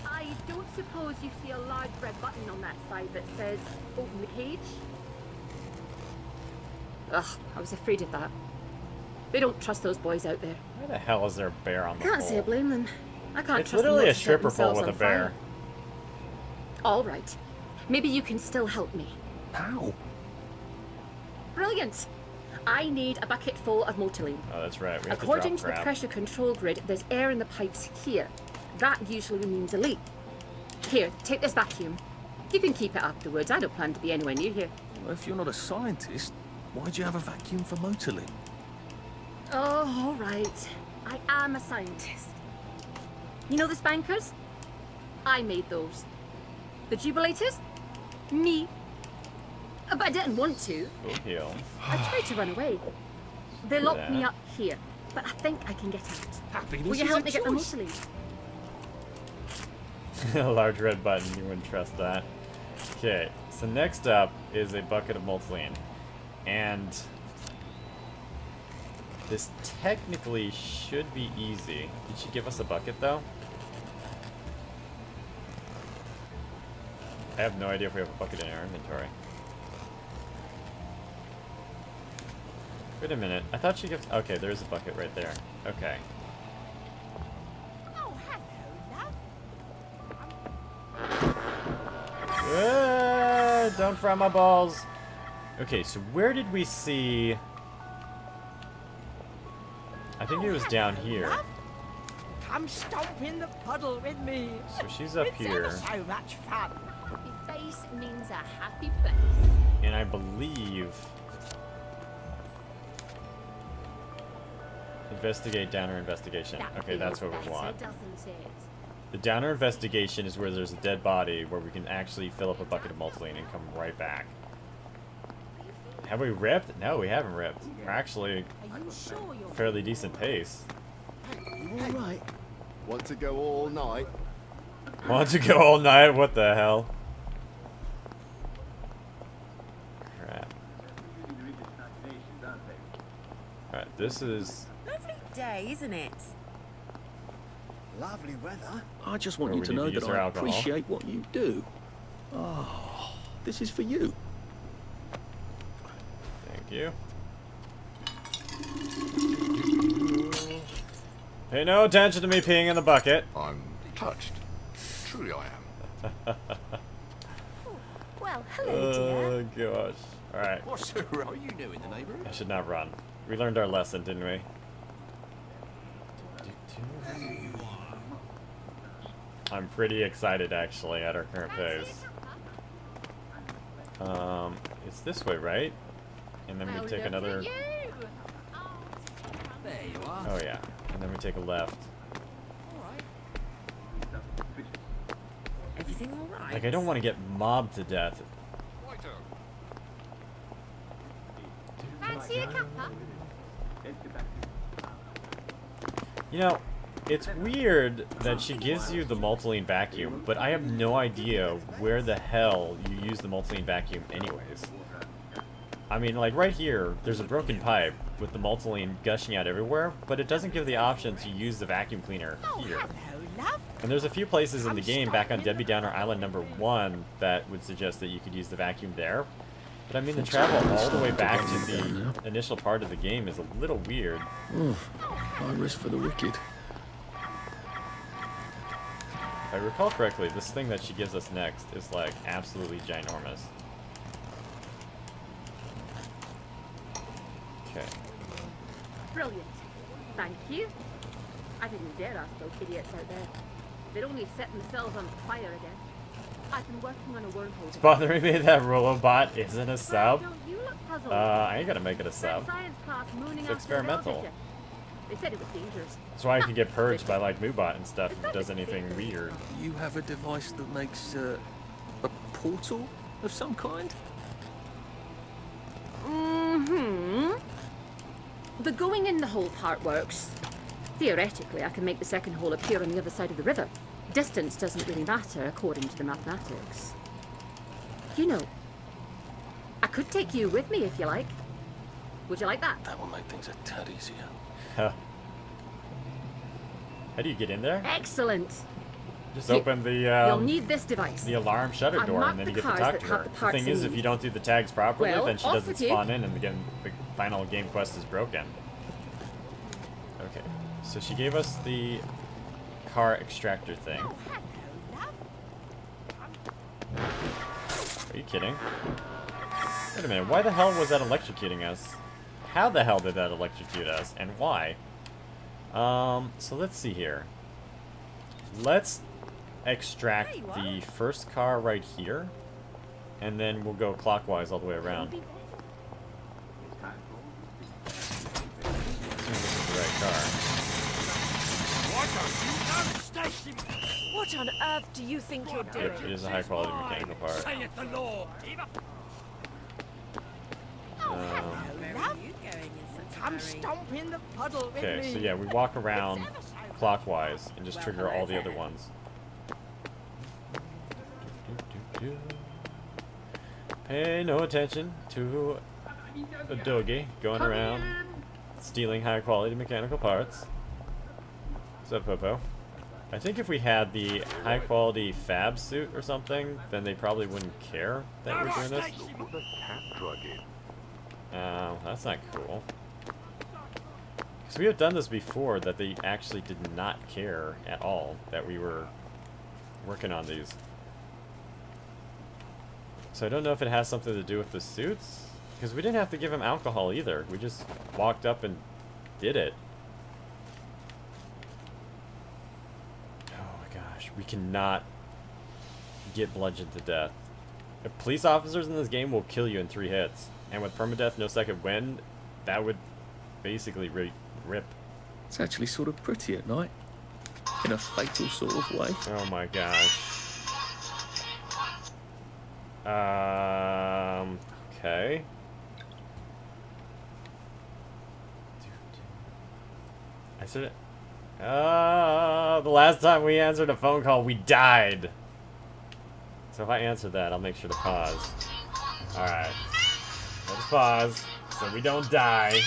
I don't suppose you see a large red button on that side that says open the cage? Ugh, I was afraid of that. They don't trust those boys out there. Why the hell is there a bear on the Can't say I blame them. I can't It's trust them literally a to set stripper pole themselves with a on bear. fire. All right. Maybe you can still help me. How? Brilliant! I need a bucket full of Motoline. Oh, that's right. We have According to to the crap. pressure control grid, there's air in the pipes here. That usually means a leak. Here, take this vacuum. You can keep it afterwards. I don't plan to be anywhere near here. Well, if you're not a scientist, why do you have a vacuum for Motorlink? Oh, all right. I am a scientist. You know the spankers? I made those. The jubilators? Me. Uh, But I didn't want to. Go heal. I tried to run away. They Do locked me up here, but I think I can get out. Happiness Will you help a me get the choice. Motoline? <laughs> a large red button, you wouldn't trust that. Okay, so next up is a bucket of Multiline. And this technically should be easy. Did she give us a bucket though? I have no idea if we have a bucket in our inventory. Wait a minute, I thought she gives- okay, there's a bucket right there. Okay. Oh, hello, love. Ah! don't fry my balls. Okay, so where did we see... I think it was down here. Come stomp in the puddle with me. So she's up it's here. Ever so much fun. Happy face means a happy place. And I believe... Investigate downer investigation. That Okay, that's feels what we want. The downer investigation is where there's a dead body where we can actually fill up a bucket of multiline and come right back. Have we ripped? No, we haven't ripped. We're actually Are you sure you're fairly decent pace. You all right? Want to go all night? Want to go all night? What the hell? Crap. Alright, this is... Lovely day, isn't it? Lovely weather. I just want Where you to know to that I alcohol. appreciate what you do. Oh, this is for you. Thank you. Pay no attention to me peeing in the bucket. I'm touched. Truly I am. <laughs> Well, hello, oh, dear. Oh gosh. Alright. What's the row you new in the neighbourhood? I should not run. We learned our lesson, didn't we? I'm pretty excited actually at our current pace. Um, it's this way, right? And then we take another. at you. There you are. Oh yeah, and then we take a left. Everything all right? Like I don't want to get mobbed to death. Fancy a cuppa? You know, it's weird that she gives you the multiline vacuum, but I have no idea where the hell you use the multiline vacuum anyways. I mean, like right here, there's a broken pipe with the multiline gushing out everywhere, but it doesn't give the option to use the vacuum cleaner Oh, here. And there's a few places in the game back on Debbie Downer Island number one that would suggest that you could use the vacuum there. But I mean, the travel all the way back to the initial part of the game is a little weird. Oh, high risk for the wicked. I recall correctly, this thing that she gives us next is like absolutely ginormous. Okay. Brilliant. Thank you. I didn't dare ask those idiots out there. They'd only set themselves on fire again. I've been working on a wormhole. It's bothering me <laughs> that Rolobot isn't a sub. Don't you look Uh. I ain't gonna make it a sub. science class mooning It's experimental. a well, did ya? They said it was dangerous. That's why I can get <laughs> purged by like Moobot and stuff if it does anything weird. You have a device that makes uh, a portal of some kind? Mm-hmm. The going in the hole part works. Theoretically, I can make the second hole appear on the other side of the river. Distance doesn't really matter according to the mathematics. You know, I could take you with me if you like. Would you like that? That will make things a tad easier. Huh. How do you get in there? Excellent. Just You- open the You'll um, need this device. the alarm shutter door and then the you get to talk to her. the The thing is, if you don't do the tags properly, Well, then she doesn't spawn in and again, the final game quest is broken. Okay, so she gave us the car extractor thing. Oh. Are you kidding? Wait a minute, why the hell was that electrocuting us? How the hell did that electrocute us, and why? Um, so let's see here. Let's extract the first car right here, and then we'll go clockwise all the way around. This is the right car. What on earth do you think you're doing? Yep, it is a high quality mechanical part. Say it the law. Um, Come hurry? stomp in the puddle with okay, me. so yeah, we walk around clockwise and just Well, trigger all the other ones. Pay no attention to a doggy going around stealing high quality mechanical parts. What's up, Popo? I think if we had the high quality fab suit or something, then they probably wouldn't care that we're doing this. The cat. Oh, that's not cool. Because we have done this before, that they actually did not care at all that we were working on these. So I don't know if it has something to do with the suits. Because we didn't have to give him alcohol either. We just walked up and did it. Oh my gosh. We cannot get bludgeoned to death. If police officers in this game will kill you in three hits. And with permadeath, no second wind, that would basically rip. It's actually sort of pretty at night. In a fatal sort of way. Oh my gosh. Um, okay. I said it. Uh, the last time we answered a phone call, we died. So if I answer that, I'll make sure to pause. Alright. Let's pause so we don't die.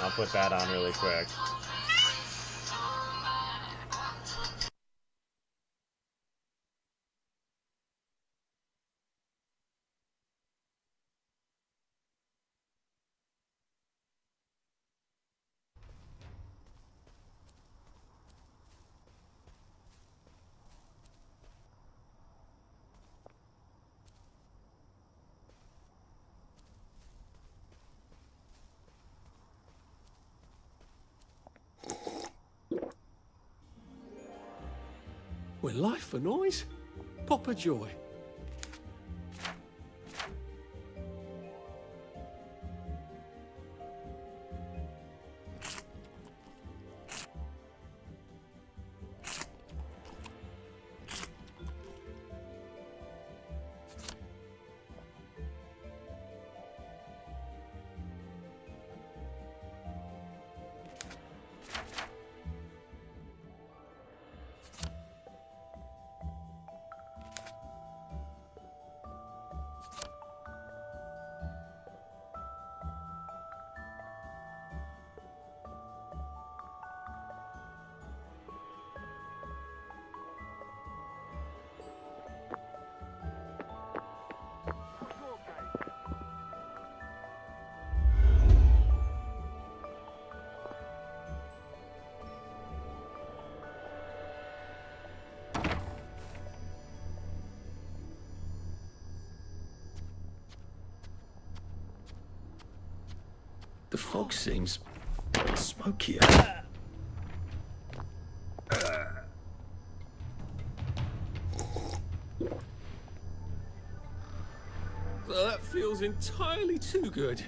I'll put that on really quick. For noise. Papa Joy. The fog seems smokier. Well, that feels entirely too good.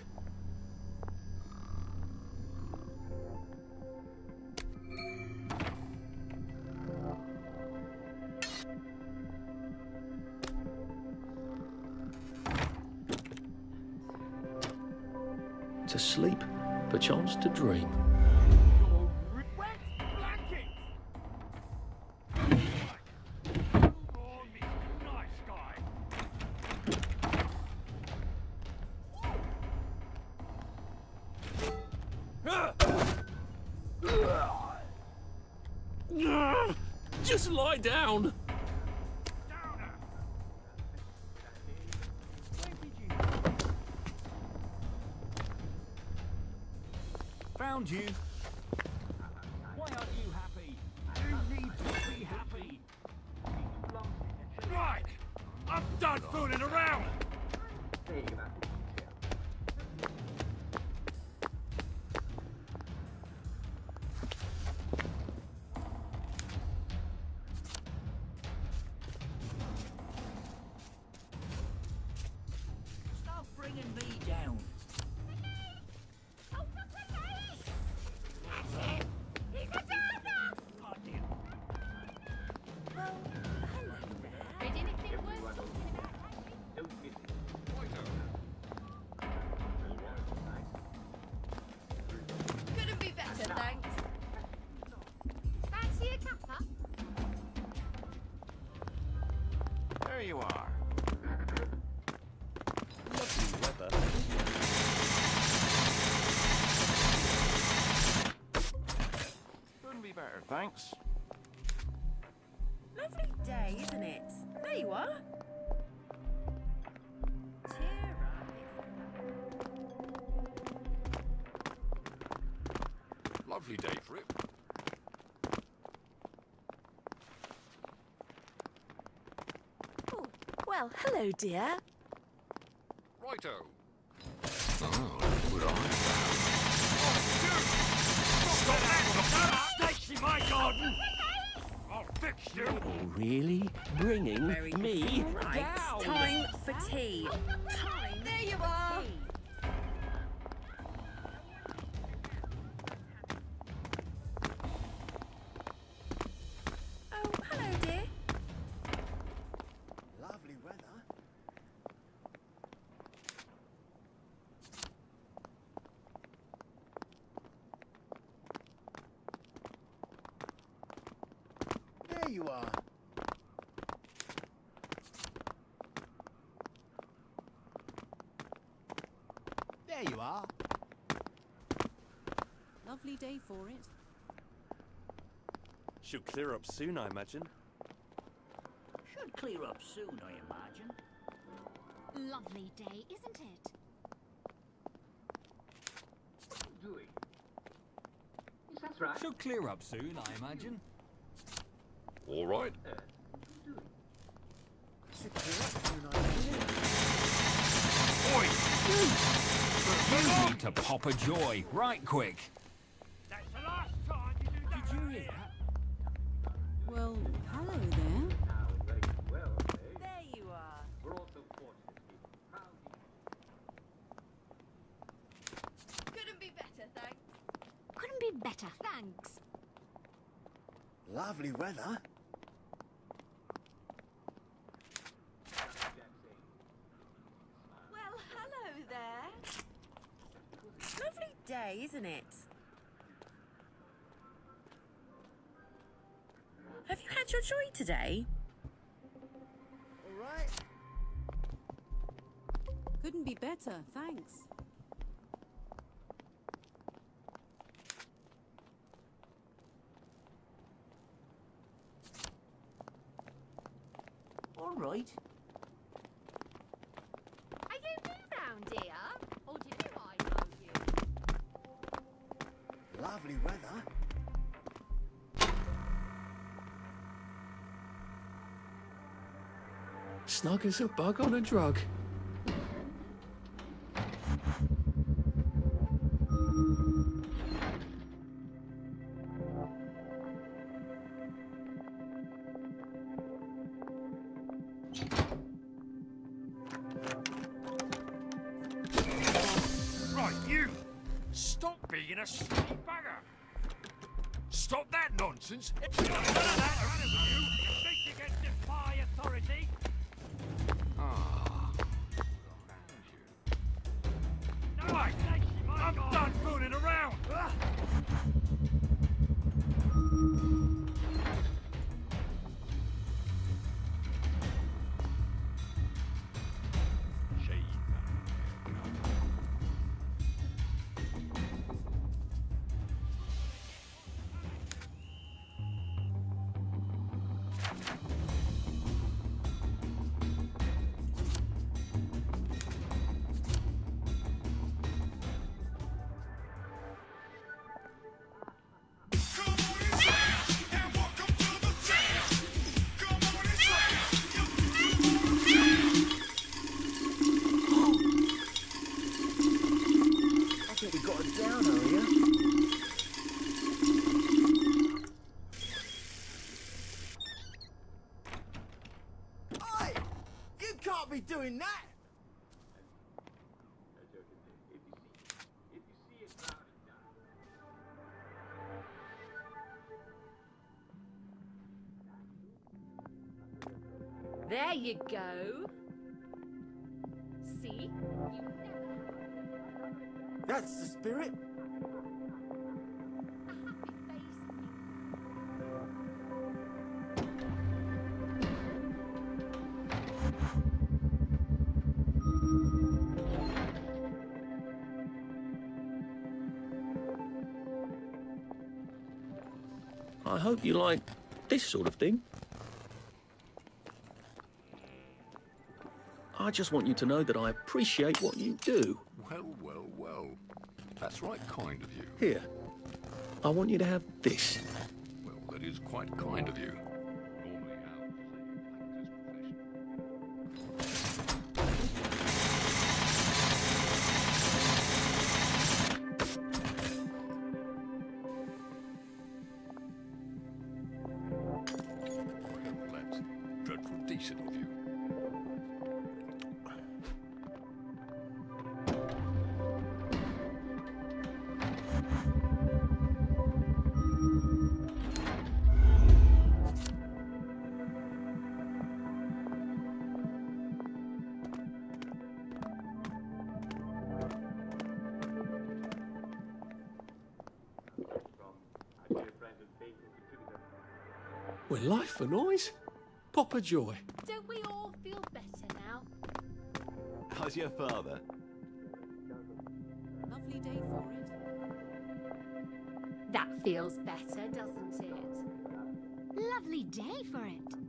Perchance better, thanks. Lovely day, isn't it? There you are. Lovely day for it. Oh, well, hello, dear. Righto. Oh, would I? Stop that! Snakes in my garden! I'll fix you! Really? Bringing me Right, down? time for tea. <laughs> Time. There you are. Oh, hello, dear. Lovely weather. There you are. There you are. Lovely day for it. Should clear up soon, I imagine. Should clear up soon, I imagine. Lovely day, isn't it? Doing? Yes, that's right. Should clear up soon, I imagine. All right. Uh, Oi! You need to pop a joy, right quick. Lovely weather. Well, hello there. Lovely day, isn't it? Have you had your joy today? All right. Couldn't be better, thanks. Snug as a bug on a drug. Right, you! Stop being a silly bugger! Stop that nonsense! None of that you, you think you can defy authority? There you go. See? That's the spirit. I hope you like this sort of thing. I just want you to know that I appreciate what you do. Well, well, well. That's right kind of you. Here, I want you to have this. Well, that is quite kind of you. Papa Joy. Don't we all feel better now? How's your father? Lovely day for it. That feels better, doesn't it? Lovely day for it.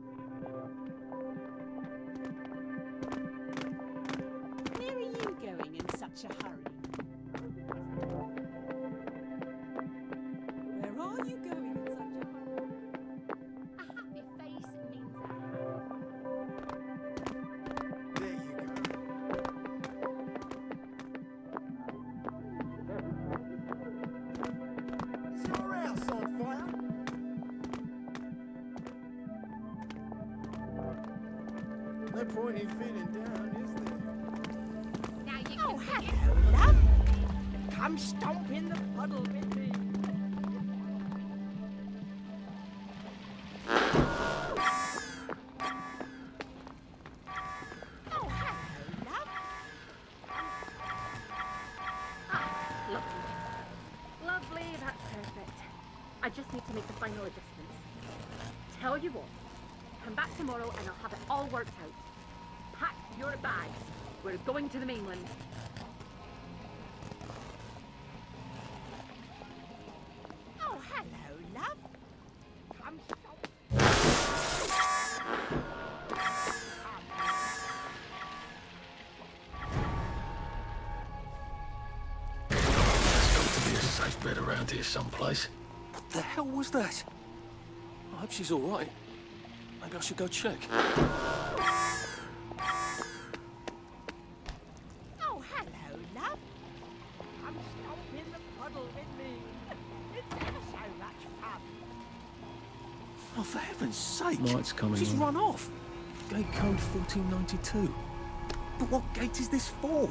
Make the final adjustments. Tell you what, come back tomorrow and I'll have it all worked out. Pack your bags. We're going to the mainland. Oh, hello, love. Come stomp. There's got to be a safe bed around here someplace. What the hell was that? I hope she's all right. Maybe I should go check. Oh, hello, love. Come stomp in the puddle with me. It's ever so much fun. Oh, for heaven's sake! Light's coming She's on. run off. Gate code 1492. But what gate is this for?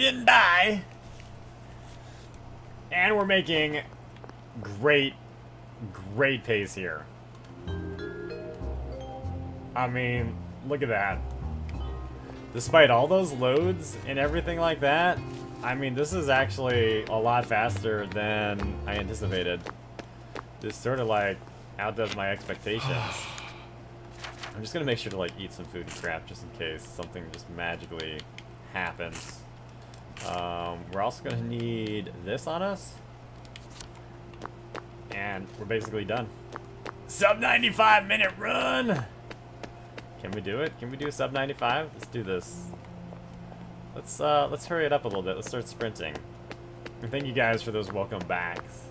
Didn't die. And we're making great, great pace here. I mean, look at that. Despite all those loads and everything like that, I mean, this is actually a lot faster than I anticipated. This sort of like outdoes my expectations. <sighs> I'm just gonna make sure to like eat some food and crap just in case something just magically happens. Um, we're also gonna need this on us. And we're basically done. Sub 95 minute run! Can we do it? Can we do a sub 95? Let's do this. Let's uh let's hurry it up a little bit. Let's start sprinting. And thank you guys for those welcome backs.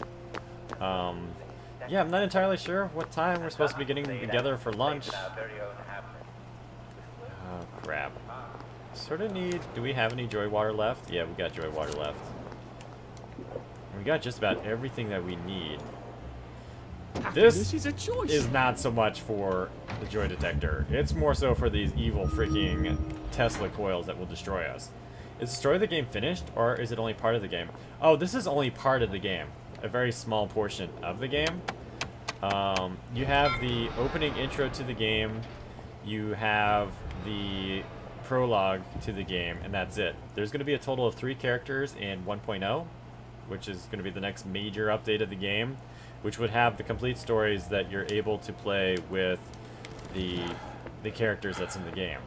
Um yeah, I'm not entirely sure what time we're supposed to be getting together for lunch. Oh crap. Sort of need. Do we have any joy water left? Yeah, we got joy water left. We got just about everything that we need. Happiness This is a choice. is not so much for the joy detector. It's more so for these evil freaking Tesla coils that will destroy us. Is the story of the game finished, or is it only part of the game? Oh, this is only part of the game. A very small portion of the game. Um, you have the opening intro to the game. You have the prologue to the game, and that's it. There's going to be a total of three characters in 1.0. which is going to be the next major update of the game, which would have the complete stories that you're able to play with the the characters that's in the game.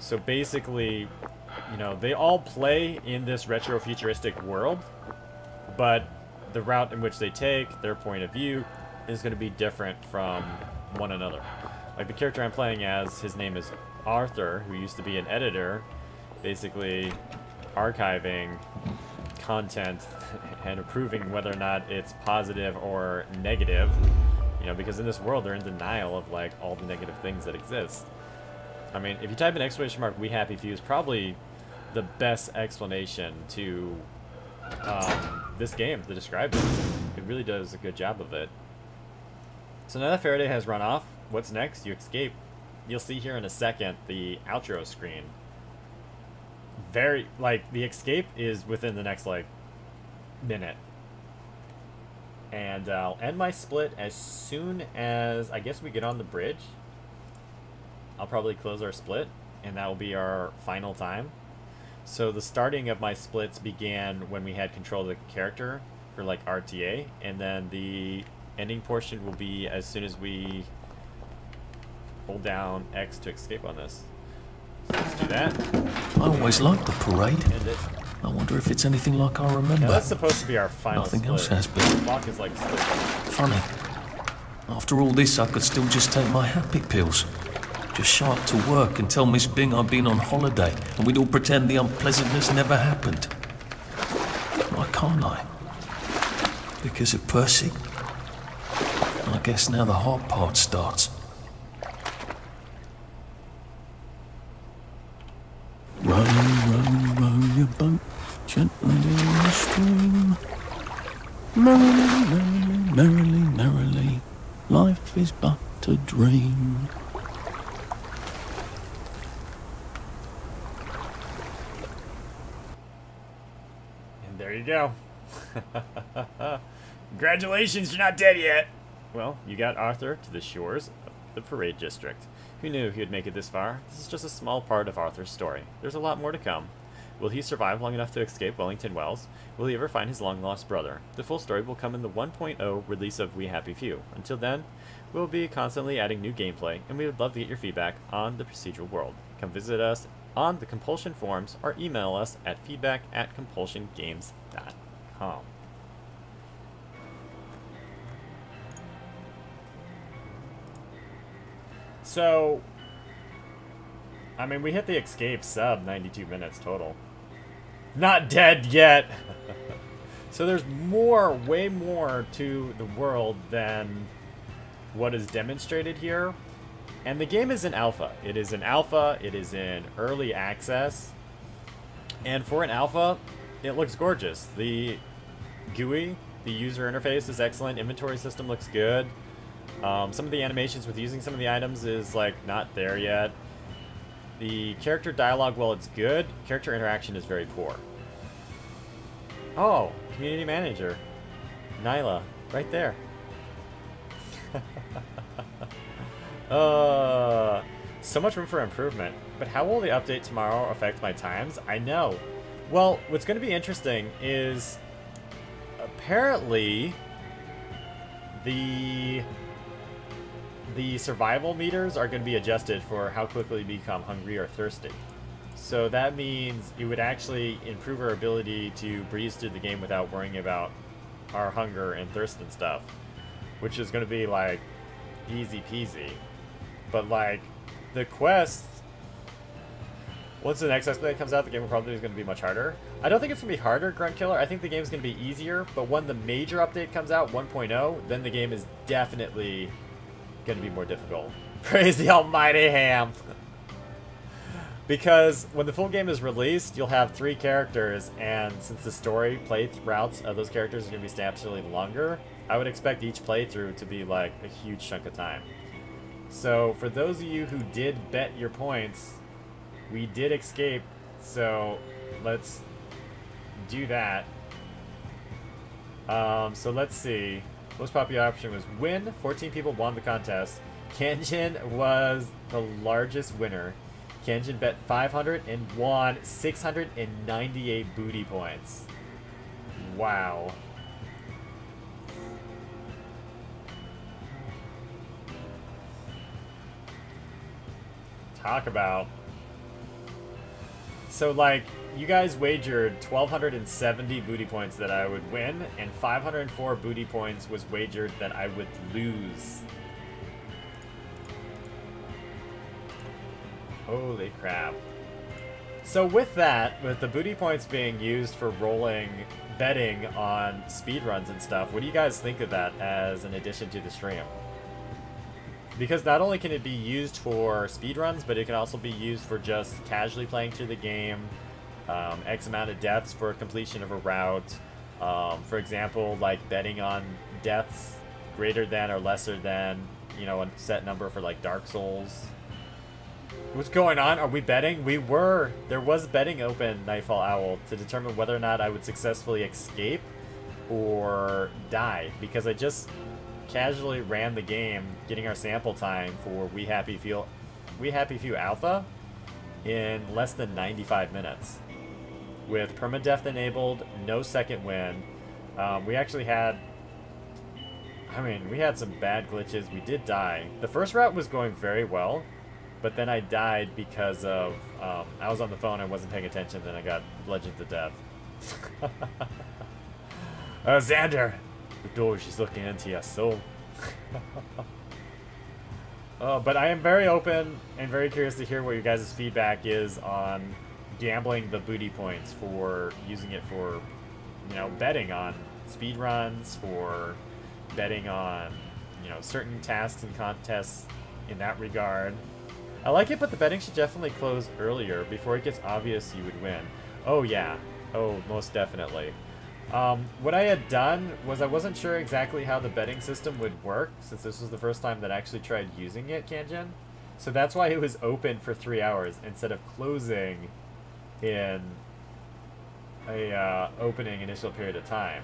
So basically, you know, they all play in this retro futuristic world, but the route in which they take, their point of view, is going to be different from one another. Like the character I'm playing as, his name is Arthur, who used to be an editor, basically archiving content <laughs> and approving whether or not it's positive or negative. You know, because in this world, they're in denial of like all the negative things that exist. I mean, if you type in exclamation mark "We Happy Few" is probably the best explanation to um, this game to describe it. It really does a good job of it. So now that Faraday has run off, what's next? You escape. You'll see here in a second the outro screen. Very, like, the escape is within the next, like, minute. And I'll end my split as soon as, I guess we get on the bridge. I'll probably close our split, and that will be our final time. So the starting of my splits began when we had control of the character for like RTA, and then the ending portion will be as soon as we hold down X to escape on this. So let's do that. I always liked the parade. I wonder if it's anything like I remember. Now that's supposed to be our final Nothing split. else has been. The clock is like split. Funny. After all this, I could still just take my happy pills. Just show up to work and tell Miss Bing I'd been on holiday, and we'd all pretend the unpleasantness never happened. Why can't I? Because of Percy? I guess now the hard part starts. Merrily, merrily, merrily, merrily, life is but a dream. And there you go. <laughs> Congratulations, you're not dead yet. Well, you got Arthur to the shores of the Parade District. Who knew he would make it this far? This is just a small part of Arthur's story. There's a lot more to come. Will he survive long enough to escape Wellington Wells? Will he ever find his long-lost brother? The full story will come in the 1.0 release of We Happy Few. Until then, we'll be constantly adding new gameplay, and we would love to get your feedback on the procedural world. Come visit us on the Compulsion forums or email us at feedback at compulsiongames.com. So, I mean, we hit the escape sub 92 minutes total. Not dead yet! so there's more, way more to the world than what is demonstrated here. And the game is in alpha. It is in alpha, it is in early access. And for an alpha, it looks gorgeous. The GUI, the user interface is excellent, inventory system looks good. Um, some of the animations with using some of the items is like not there yet. The character dialogue, while it's good, character interaction is very poor. Oh, community manager. Nyla, right there. <laughs> uh, so much room for improvement. But how will the update tomorrow affect my times? I know. Well, what's going to be interesting is apparently the the survival meters are going to be adjusted for how quickly we become hungry or thirsty. So that means it would actually improve our ability to breeze through the game without worrying about our hunger and thirst and stuff. Which is going to be like easy peasy. But like the quests, once the next update comes out, the game probably is going to be much harder. I don't think it's going to be harder, Grunt Killer. I think the game is going to be easier. But when the major update comes out, 1.0, then the game is definitely going to be more difficult. <laughs> Praise the almighty ham! because when the full game is released, you'll have three characters, and since the story play routes of those characters are going to be substantially longer, I would expect each playthrough to be like a huge chunk of time. So for those of you who did bet your points, we did escape, so let's do that. Um, so let's see. Most popular option was win. 14 people won the contest. Kanjin was the largest winner. Kanjin bet 500 and won 698 booty points. Wow. Talk about. So, like, you guys wagered 1,270 booty points that I would win, and 504 booty points was wagered that I would lose. Holy crap. So with that, with the booty points being used for rolling betting on speedruns and stuff, what do you guys think of that as an addition to the stream? Because not only can it be used for speedruns, but it can also be used for just casually playing through the game, um, X amount of deaths for completion of a route. Um, for example, like betting on deaths greater than or lesser than, you know, a set number for like Dark Souls. What's going on? Are we betting? We were. There was betting open, Nightfall Owl, to determine whether or not I would successfully escape or die. Because I just casually ran the game, getting our sample time for We Happy Few, We Happy Few Alpha in less than 95 minutes. With permadeath enabled, no second win. Um, we actually had I mean, we had some bad glitches. We did die. The first route was going very well, but then I died because of um, I was on the phone. I wasn't paying attention. Then I got bludgeoned to death. <laughs> uh, Xander, the door she's looking into your soul. <laughs> uh, but I am very open and very curious to hear what your guys' feedback is on gambling the booty points for using it for, you know, betting on speed runs, for betting on, you know, certain tasks and contests in that regard. I like it, but the betting should definitely close earlier before it gets obvious you would win. Oh, yeah. Oh, most definitely. Um, what I had done was I wasn't sure exactly how the betting system would work, since this was the first time that I actually tried using it, Kanjin. So that's why it was open for three hours instead of closing in a uh, opening initial period of time.